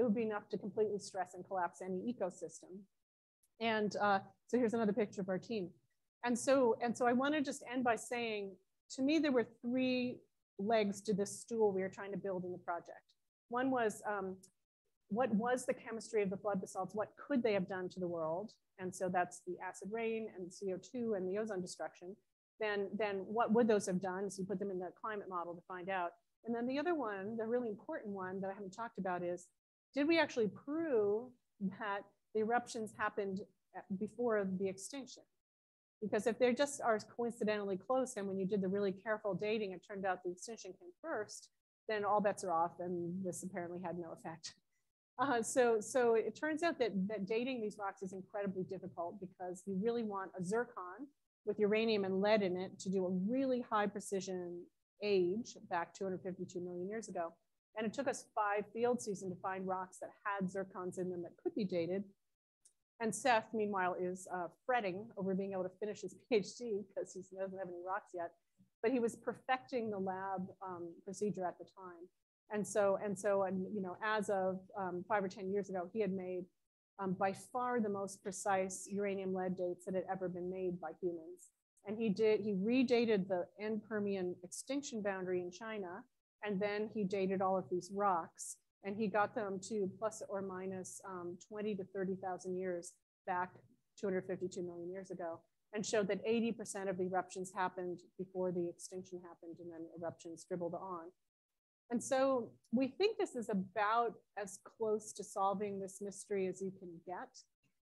it would be enough to completely stress and collapse any ecosystem. And uh, so here's another picture of our team. And so, and so I want to just end by saying, to me, there were three legs to this stool we were trying to build in the project. One was um, what was the chemistry of the flood basalts? What could they have done to the world? And so that's the acid rain and CO2 and the ozone destruction. Then, then what would those have done? So you put them in the climate model to find out. And then the other one, the really important one that I haven't talked about is, did we actually prove that the eruptions happened before the extinction? Because if they just are coincidentally close, and when you did the really careful dating, it turned out the extinction came first, then all bets are off, and this apparently had no effect. Uh, so, so it turns out that, that dating these rocks is incredibly difficult because you really want a zircon with uranium and lead in it to do a really high precision age back 252 million years ago. And it took us five field seasons to find rocks that had zircons in them that could be dated. And Seth, meanwhile, is uh, fretting over being able to finish his (laughs) PhD because he doesn't have any rocks yet. But he was perfecting the lab um, procedure at the time. And so, and so, and you know, as of um, five or 10 years ago, he had made um, by far the most precise uranium lead dates that had ever been made by humans. And he did, he redated the end Permian extinction boundary in China, and then he dated all of these rocks, and he got them to plus or minus, um, 20 to 30,000 years back 252 million years ago, and showed that 80% of the eruptions happened before the extinction happened, and then eruptions dribbled on. And so we think this is about as close to solving this mystery as you can get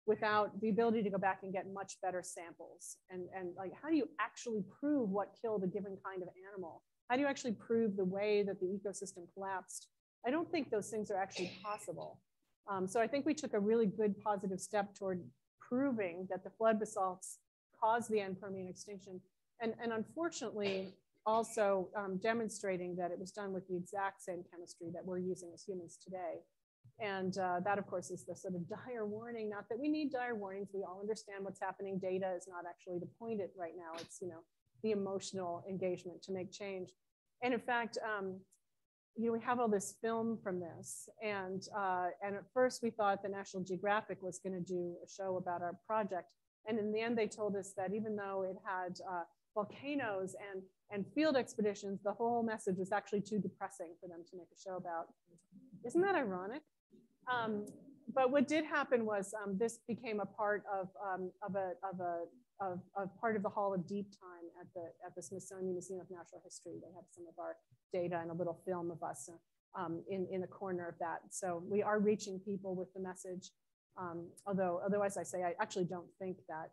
without the ability to go back and get much better samples. And, and like, how do you actually prove what killed a given kind of animal? How do you actually prove the way that the ecosystem collapsed? I don't think those things are actually possible. Um, so I think we took a really good positive step toward proving that the flood basalts caused the end Permian extinction. And, and unfortunately, also um, demonstrating that it was done with the exact same chemistry that we're using as humans today. And uh, that, of course, is the sort of dire warning. Not that we need dire warnings. We all understand what's happening. Data is not actually the point it right now. It's you know the emotional engagement to make change. And in fact, um, you know, we have all this film from this, and uh, and at first we thought the National Geographic was going to do a show about our project, and in the end they told us that even though it had uh, volcanoes and and field expeditions, the whole message was actually too depressing for them to make a show about. Isn't that ironic? Um, but what did happen was um, this became a part of, um, of, a, of, a, of, of, part of the Hall of Deep Time at the, at the Smithsonian Museum of Natural History. They have some of our data and a little film of us um, in, in the corner of that. So we are reaching people with the message. Um, although otherwise I say, I actually don't think that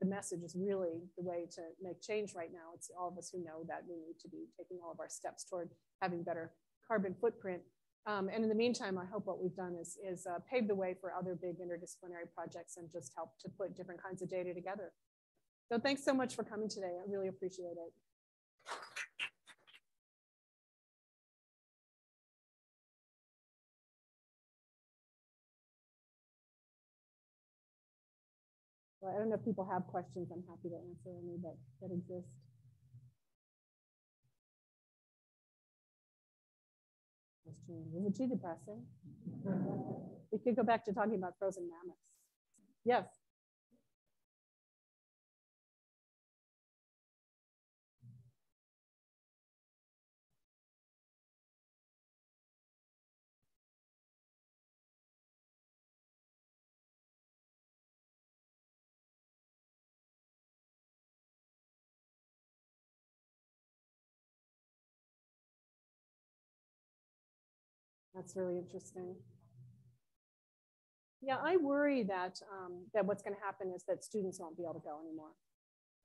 the message is really the way to make change right now. It's all of us who know that we need to be taking all of our steps toward having better carbon footprint. Um, and in the meantime, I hope what we've done is, is uh, the way for other big interdisciplinary projects and just help to put different kinds of data together. So thanks so much for coming today. I really appreciate it. So I don't know if people have questions. I'm happy to answer any that, that exist. Is it too depressing? We could go back to talking about frozen mammoths. Yes. That's really interesting. Yeah, I worry that um, that what's going to happen is that students won't be able to go anymore.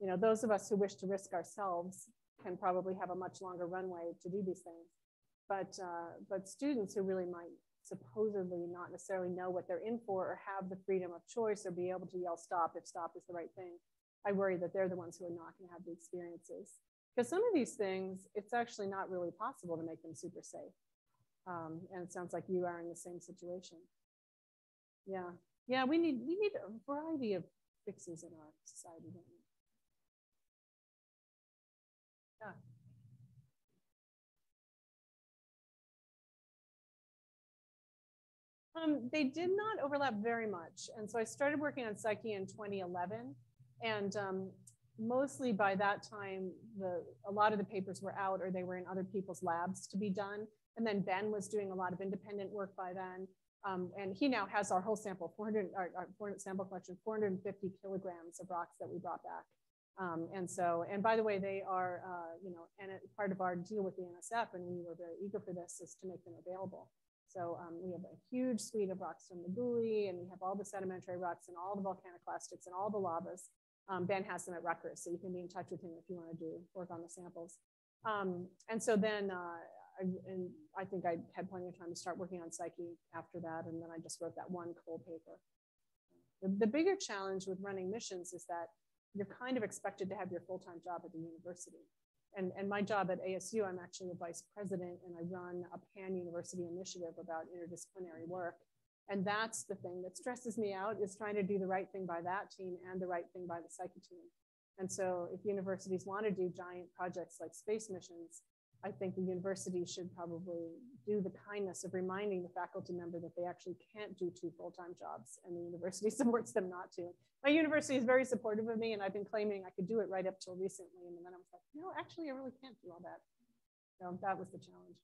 You know, those of us who wish to risk ourselves can probably have a much longer runway to do these things, but uh, but students who really might supposedly not necessarily know what they're in for or have the freedom of choice or be able to yell stop if stop is the right thing. I worry that they're the ones who are not going to have the experiences because some of these things, it's actually not really possible to make them super safe. Um, and it sounds like you are in the same situation. Yeah, yeah, we need we need a variety of fixes in our society, don't we? Yeah. Um, they did not overlap very much. And so I started working on Psyche in 2011. And um, mostly by that time, the, a lot of the papers were out or they were in other people's labs to be done. And then Ben was doing a lot of independent work by then. Um, and he now has our whole sample, 400, our, our 400 sample collection, 450 kilograms of rocks that we brought back. Um, and so, and by the way, they are, uh, you know, and it, part of our deal with the NSF, and we were very eager for this, is to make them available. So um, we have a huge suite of rocks from the Guli, and we have all the sedimentary rocks and all the volcaniclastics and all the lavas. Um, ben has them at Rutgers, so you can be in touch with him if you want to do work on the samples. Um, and so then, uh, I, and I think I had plenty of time to start working on Psyche after that, and then I just wrote that one cool paper. The, the bigger challenge with running missions is that you're kind of expected to have your full-time job at the university. And, and my job at ASU, I'm actually a vice president and I run a pan-university initiative about interdisciplinary work. And that's the thing that stresses me out is trying to do the right thing by that team and the right thing by the Psyche team. And so if universities want to do giant projects like space missions, I think the university should probably do the kindness of reminding the faculty member that they actually can't do two full-time jobs and the university (laughs) supports them not to. My university is very supportive of me and I've been claiming I could do it right up till recently. And then I was like, no, actually, I really can't do all that. So that was the challenge.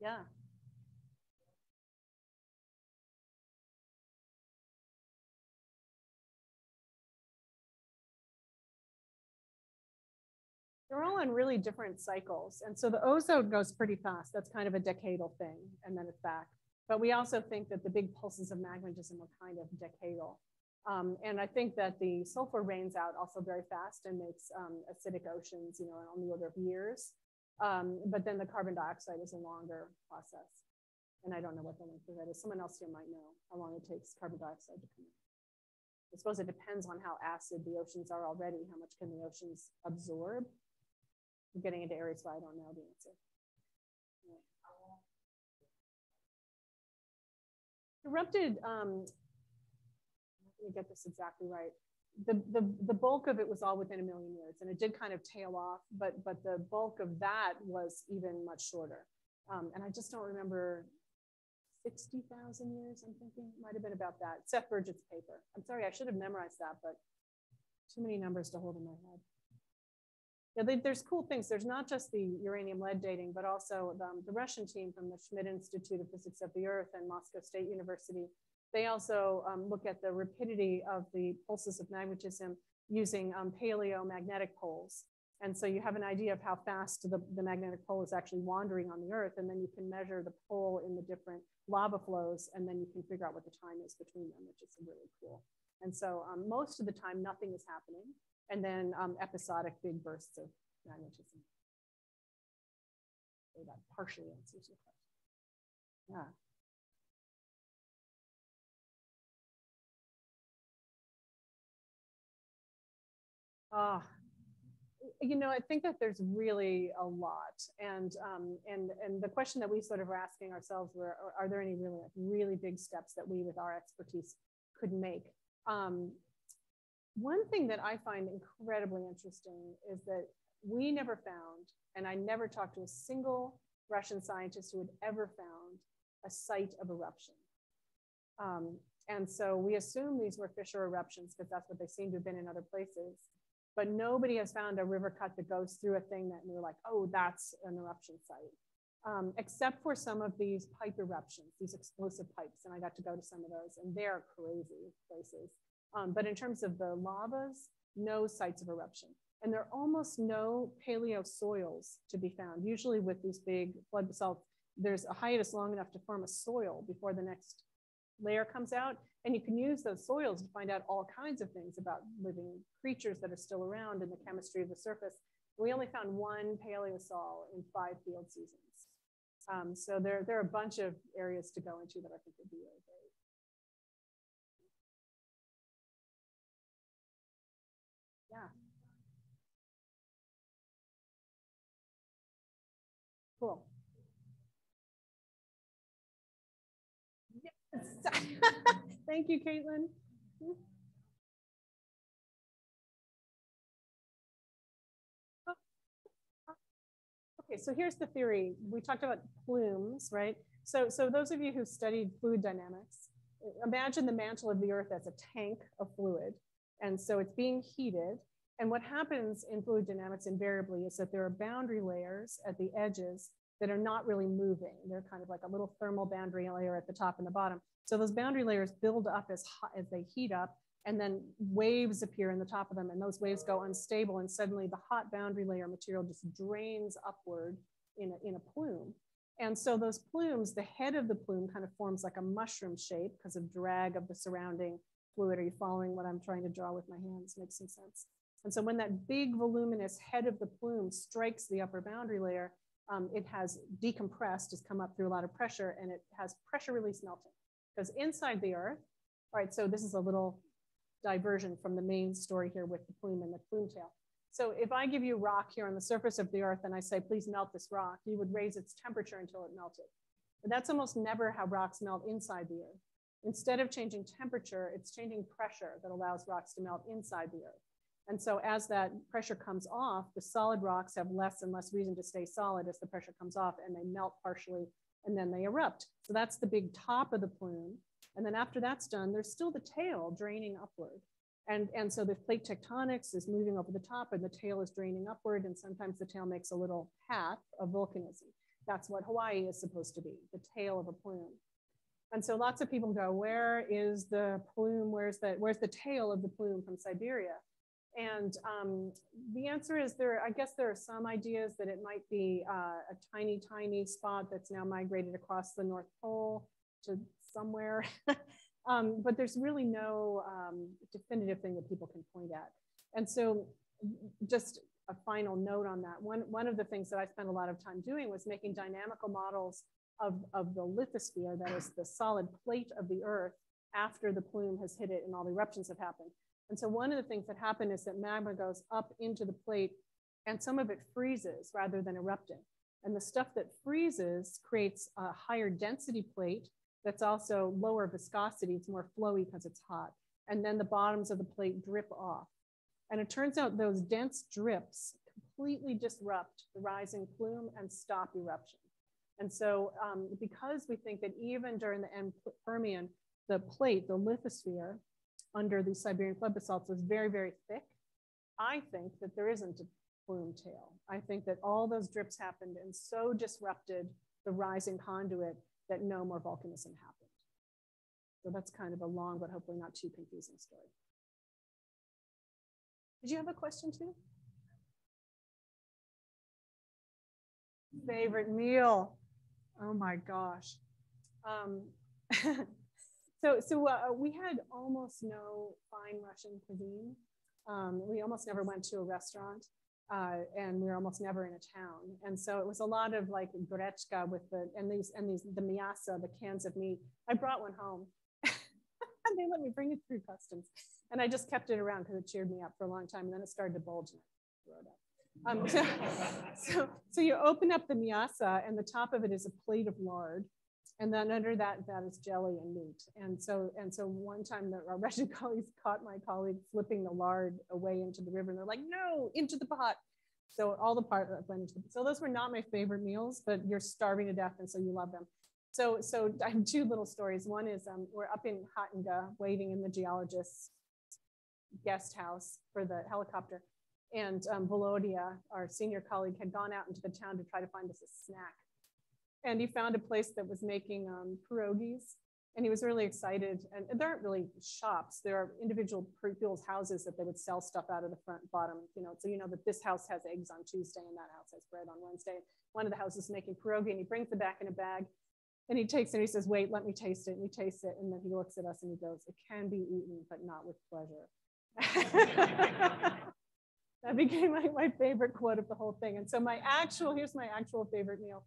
Yeah. They're all on really different cycles. And so the ozone goes pretty fast. That's kind of a decadal thing, and then it's back. But we also think that the big pulses of magmatism are kind of decadal. Um, and I think that the sulfur rains out also very fast and makes um, acidic oceans, you know, on the order of years. Um, but then the carbon dioxide is a longer process. And I don't know what the length of that is. Someone else here might know how long it takes carbon dioxide to come in. I suppose it depends on how acid the oceans are already. How much can the oceans absorb? Getting into areas where I don't know the answer. Erupted, um, let me get this exactly right. The, the, the bulk of it was all within a million years and it did kind of tail off, but, but the bulk of that was even much shorter. Um, and I just don't remember 60,000 years, I'm thinking, might have been about that. Seth Burgess's paper. I'm sorry, I should have memorized that, but too many numbers to hold in my head yeah, they, there's cool things. There's not just the uranium lead dating, but also the, um, the Russian team from the Schmidt Institute of Physics of the Earth and Moscow State University. They also um, look at the rapidity of the pulses of magmatism using um, paleomagnetic poles. And so you have an idea of how fast the, the magnetic pole is actually wandering on the Earth. And then you can measure the pole in the different lava flows. And then you can figure out what the time is between them, which is really cool. And so um, most of the time, nothing is happening and then um, episodic big bursts of magmatism. So that partially answers your question. Yeah. Ah, you know, I think that there's really a lot, and um, and and the question that we sort of were asking ourselves were, are there any really really big steps that we, with our expertise, could make? Um, one thing that I find incredibly interesting is that we never found, and I never talked to a single Russian scientist who had ever found a site of eruption. Um, and so we assume these were fissure eruptions because that's what they seem to have been in other places. But nobody has found a river cut that goes through a thing that we're like, oh, that's an eruption site. Um, except for some of these pipe eruptions, these explosive pipes. And I got to go to some of those, and they're crazy places. Um, but in terms of the lavas, no sites of eruption. And there are almost no paleo soils to be found. Usually with these big flood basalts, there's a hiatus long enough to form a soil before the next layer comes out. And you can use those soils to find out all kinds of things about living creatures that are still around and the chemistry of the surface. We only found one paleosol in five field seasons. Um, so there, there are a bunch of areas to go into that I think would be really great. Cool. Yes. (laughs) Thank you, Caitlin. Okay, so here's the theory. We talked about plumes, right? So, so those of you who studied fluid dynamics, imagine the mantle of the earth as a tank of fluid. And so it's being heated. And what happens in fluid dynamics invariably is that there are boundary layers at the edges that are not really moving. They're kind of like a little thermal boundary layer at the top and the bottom. So those boundary layers build up as, hot, as they heat up and then waves appear in the top of them and those waves go unstable and suddenly the hot boundary layer material just drains upward in a, in a plume. And so those plumes, the head of the plume kind of forms like a mushroom shape because of drag of the surrounding fluid. Are you following what I'm trying to draw with my hands? Makes some sense. And so when that big voluminous head of the plume strikes the upper boundary layer, um, it has decompressed, has come up through a lot of pressure, and it has pressure release melting. Because inside the Earth, all right, so this is a little diversion from the main story here with the plume and the plume tail. So if I give you rock here on the surface of the Earth and I say, please melt this rock, you would raise its temperature until it melted. But that's almost never how rocks melt inside the Earth. Instead of changing temperature, it's changing pressure that allows rocks to melt inside the Earth. And so as that pressure comes off, the solid rocks have less and less reason to stay solid as the pressure comes off and they melt partially and then they erupt. So that's the big top of the plume. And then after that's done, there's still the tail draining upward. And, and so the plate tectonics is moving over the top and the tail is draining upward. And sometimes the tail makes a little path of volcanism. That's what Hawaii is supposed to be, the tail of a plume. And so lots of people go, where is the plume? Where's the, where's the tail of the plume from Siberia? And um, the answer is there, I guess there are some ideas that it might be uh, a tiny, tiny spot that's now migrated across the North Pole to somewhere. (laughs) um, but there's really no um, definitive thing that people can point at. And so just a final note on that. One, one of the things that I spent a lot of time doing was making dynamical models of, of the lithosphere, that is the solid plate of the earth after the plume has hit it and all the eruptions have happened. And so one of the things that happen is that magma goes up into the plate and some of it freezes rather than erupting. And the stuff that freezes creates a higher density plate that's also lower viscosity. It's more flowy because it's hot. And then the bottoms of the plate drip off. And it turns out those dense drips completely disrupt the rising plume and stop eruption. And so um, because we think that even during the end Permian, the plate, the lithosphere, under these Siberian flood basalts is very, very thick. I think that there isn't a plume tail. I think that all those drips happened and so disrupted the rising conduit that no more volcanism happened. So that's kind of a long, but hopefully not too confusing story. Did you have a question too? Favorite meal? Oh my gosh. Um, (laughs) So, so uh, we had almost no fine Russian cuisine. Um, we almost never went to a restaurant, uh, and we were almost never in a town. And so it was a lot of like grechka with the and these and these the miasa, the cans of meat. I brought one home, (laughs) and they let me bring it through customs, and I just kept it around because it cheered me up for a long time. And then it started to bulge, and I threw it up. Um, so, (laughs) so, so you open up the miasa, and the top of it is a plate of lard and then under that, that is jelly and meat. And so, and so one time the, our (laughs) Russian colleagues caught my colleague flipping the lard away into the river and they're like, no, into the pot. So all the part that went into the, so those were not my favorite meals, but you're starving to death and so you love them. So, so (laughs) I have two little stories. One is um, we're up in Khatanga waiting in the geologist's guest house for the helicopter. And um, Volodya, our senior colleague, had gone out into the town to try to find us a snack and he found a place that was making um, pierogies and he was really excited. And there aren't really shops. There are individual people's houses that they would sell stuff out of the front bottom, you know, so you know that this house has eggs on Tuesday and that house has bread on Wednesday. One of the houses making pierogi and he brings it back in a bag and he takes it and he says, wait, let me taste it. And he tastes it. And then he looks at us and he goes, it can be eaten, but not with pleasure. (laughs) that became my, my favorite quote of the whole thing. And so my actual, here's my actual favorite meal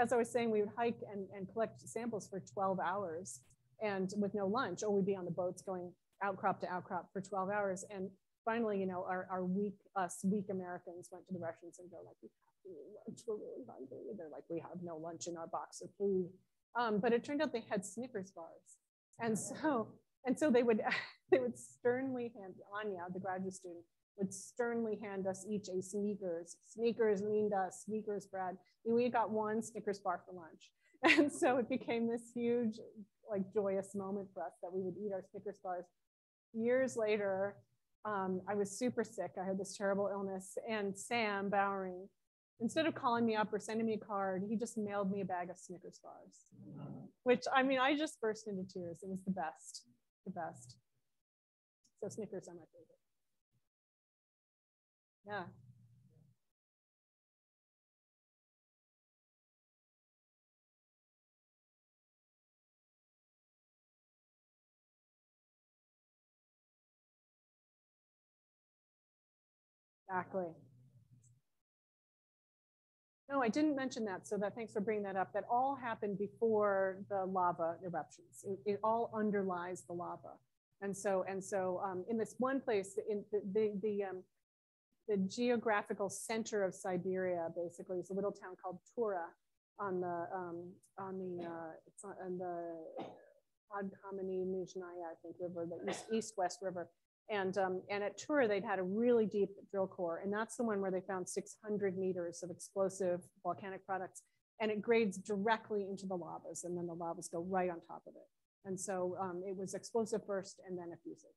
as I was saying, we would hike and, and collect samples for 12 hours and with no lunch, or we'd be on the boats going outcrop to outcrop for 12 hours. And finally, you know, our, our weak, us weak Americans went to the Russians and go like, we have to eat lunch, we're really hungry. And they're like, we have no lunch in our box of food. Um, but it turned out they had Snickers bars. And so, and so they would, (laughs) they would sternly hand Anya, the graduate student, would sternly hand us each a sneakers. Snickers, Linda, Snickers, Brad. And we got one Snickers bar for lunch. (laughs) And so it became this huge, like joyous moment for us that we would eat our Snickers bars. Years later, um, I was super sick. I had this terrible illness. And Sam Bowring, instead of calling me up or sending me a card, he just mailed me a bag of Snickers bars, which I mean, I just burst into tears. It was the best, the best. So Snickers are my favorite. Yeah. Exactly. No, I didn't mention that. So that thanks for bringing that up. That all happened before the lava eruptions. It, it all underlies the lava. And so, and so um, in this one place, in the, the, the um, the geographical center of Siberia, basically, is a little town called Tura on the, um, on the, uh, it's on, on the Podkameny Nizhnaya, I think, river, the east, east-west river. And, um, and at Tura, they'd had a really deep drill core. And that's the one where they found 600 meters of explosive volcanic products. And it grades directly into the lavas. And then the lavas go right on top of it. And so um, it was explosive first and then effusive.